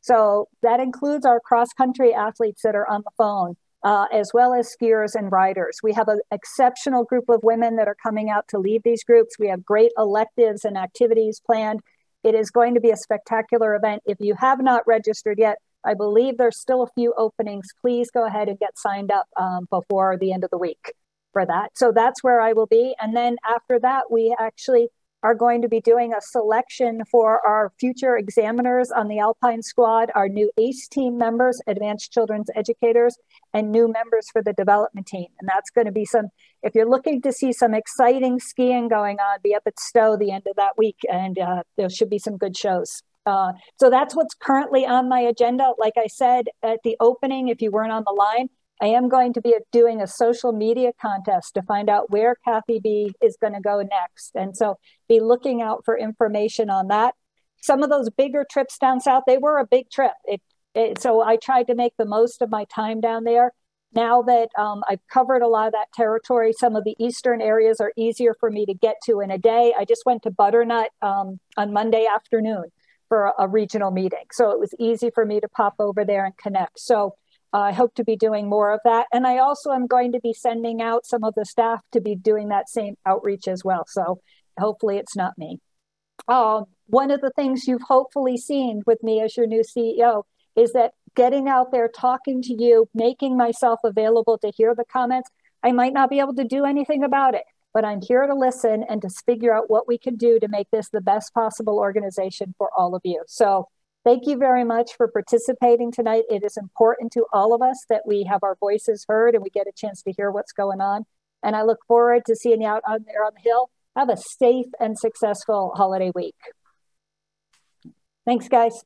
So that includes our cross country athletes that are on the phone, uh, as well as skiers and riders. We have an exceptional group of women that are coming out to lead these groups. We have great electives and activities planned. It is going to be a spectacular event. If you have not registered yet, I believe there's still a few openings. Please go ahead and get signed up um, before the end of the week for that. So that's where I will be. And then after that, we actually are going to be doing a selection for our future examiners on the Alpine Squad, our new ACE team members, Advanced Children's Educators, and new members for the development team. And that's going to be some, if you're looking to see some exciting skiing going on, be up at Stowe the end of that week, and uh, there should be some good shows. Uh, so that's what's currently on my agenda. Like I said at the opening, if you weren't on the line, I am going to be doing a social media contest to find out where Kathy B is going to go next. And so be looking out for information on that. Some of those bigger trips down south, they were a big trip. It, it, so I tried to make the most of my time down there. Now that um, I've covered a lot of that territory, some of the eastern areas are easier for me to get to in a day. I just went to Butternut um, on Monday afternoon for a, a regional meeting. So it was easy for me to pop over there and connect. So I hope to be doing more of that. And I also am going to be sending out some of the staff to be doing that same outreach as well. So hopefully it's not me. Um, one of the things you've hopefully seen with me as your new CEO is that getting out there, talking to you, making myself available to hear the comments. I might not be able to do anything about it, but I'm here to listen and to figure out what we can do to make this the best possible organization for all of you. So thank you very much for participating tonight. It is important to all of us that we have our voices heard and we get a chance to hear what's going on. And I look forward to seeing you out on there on the hill. Have a safe and successful holiday week. Thanks, guys.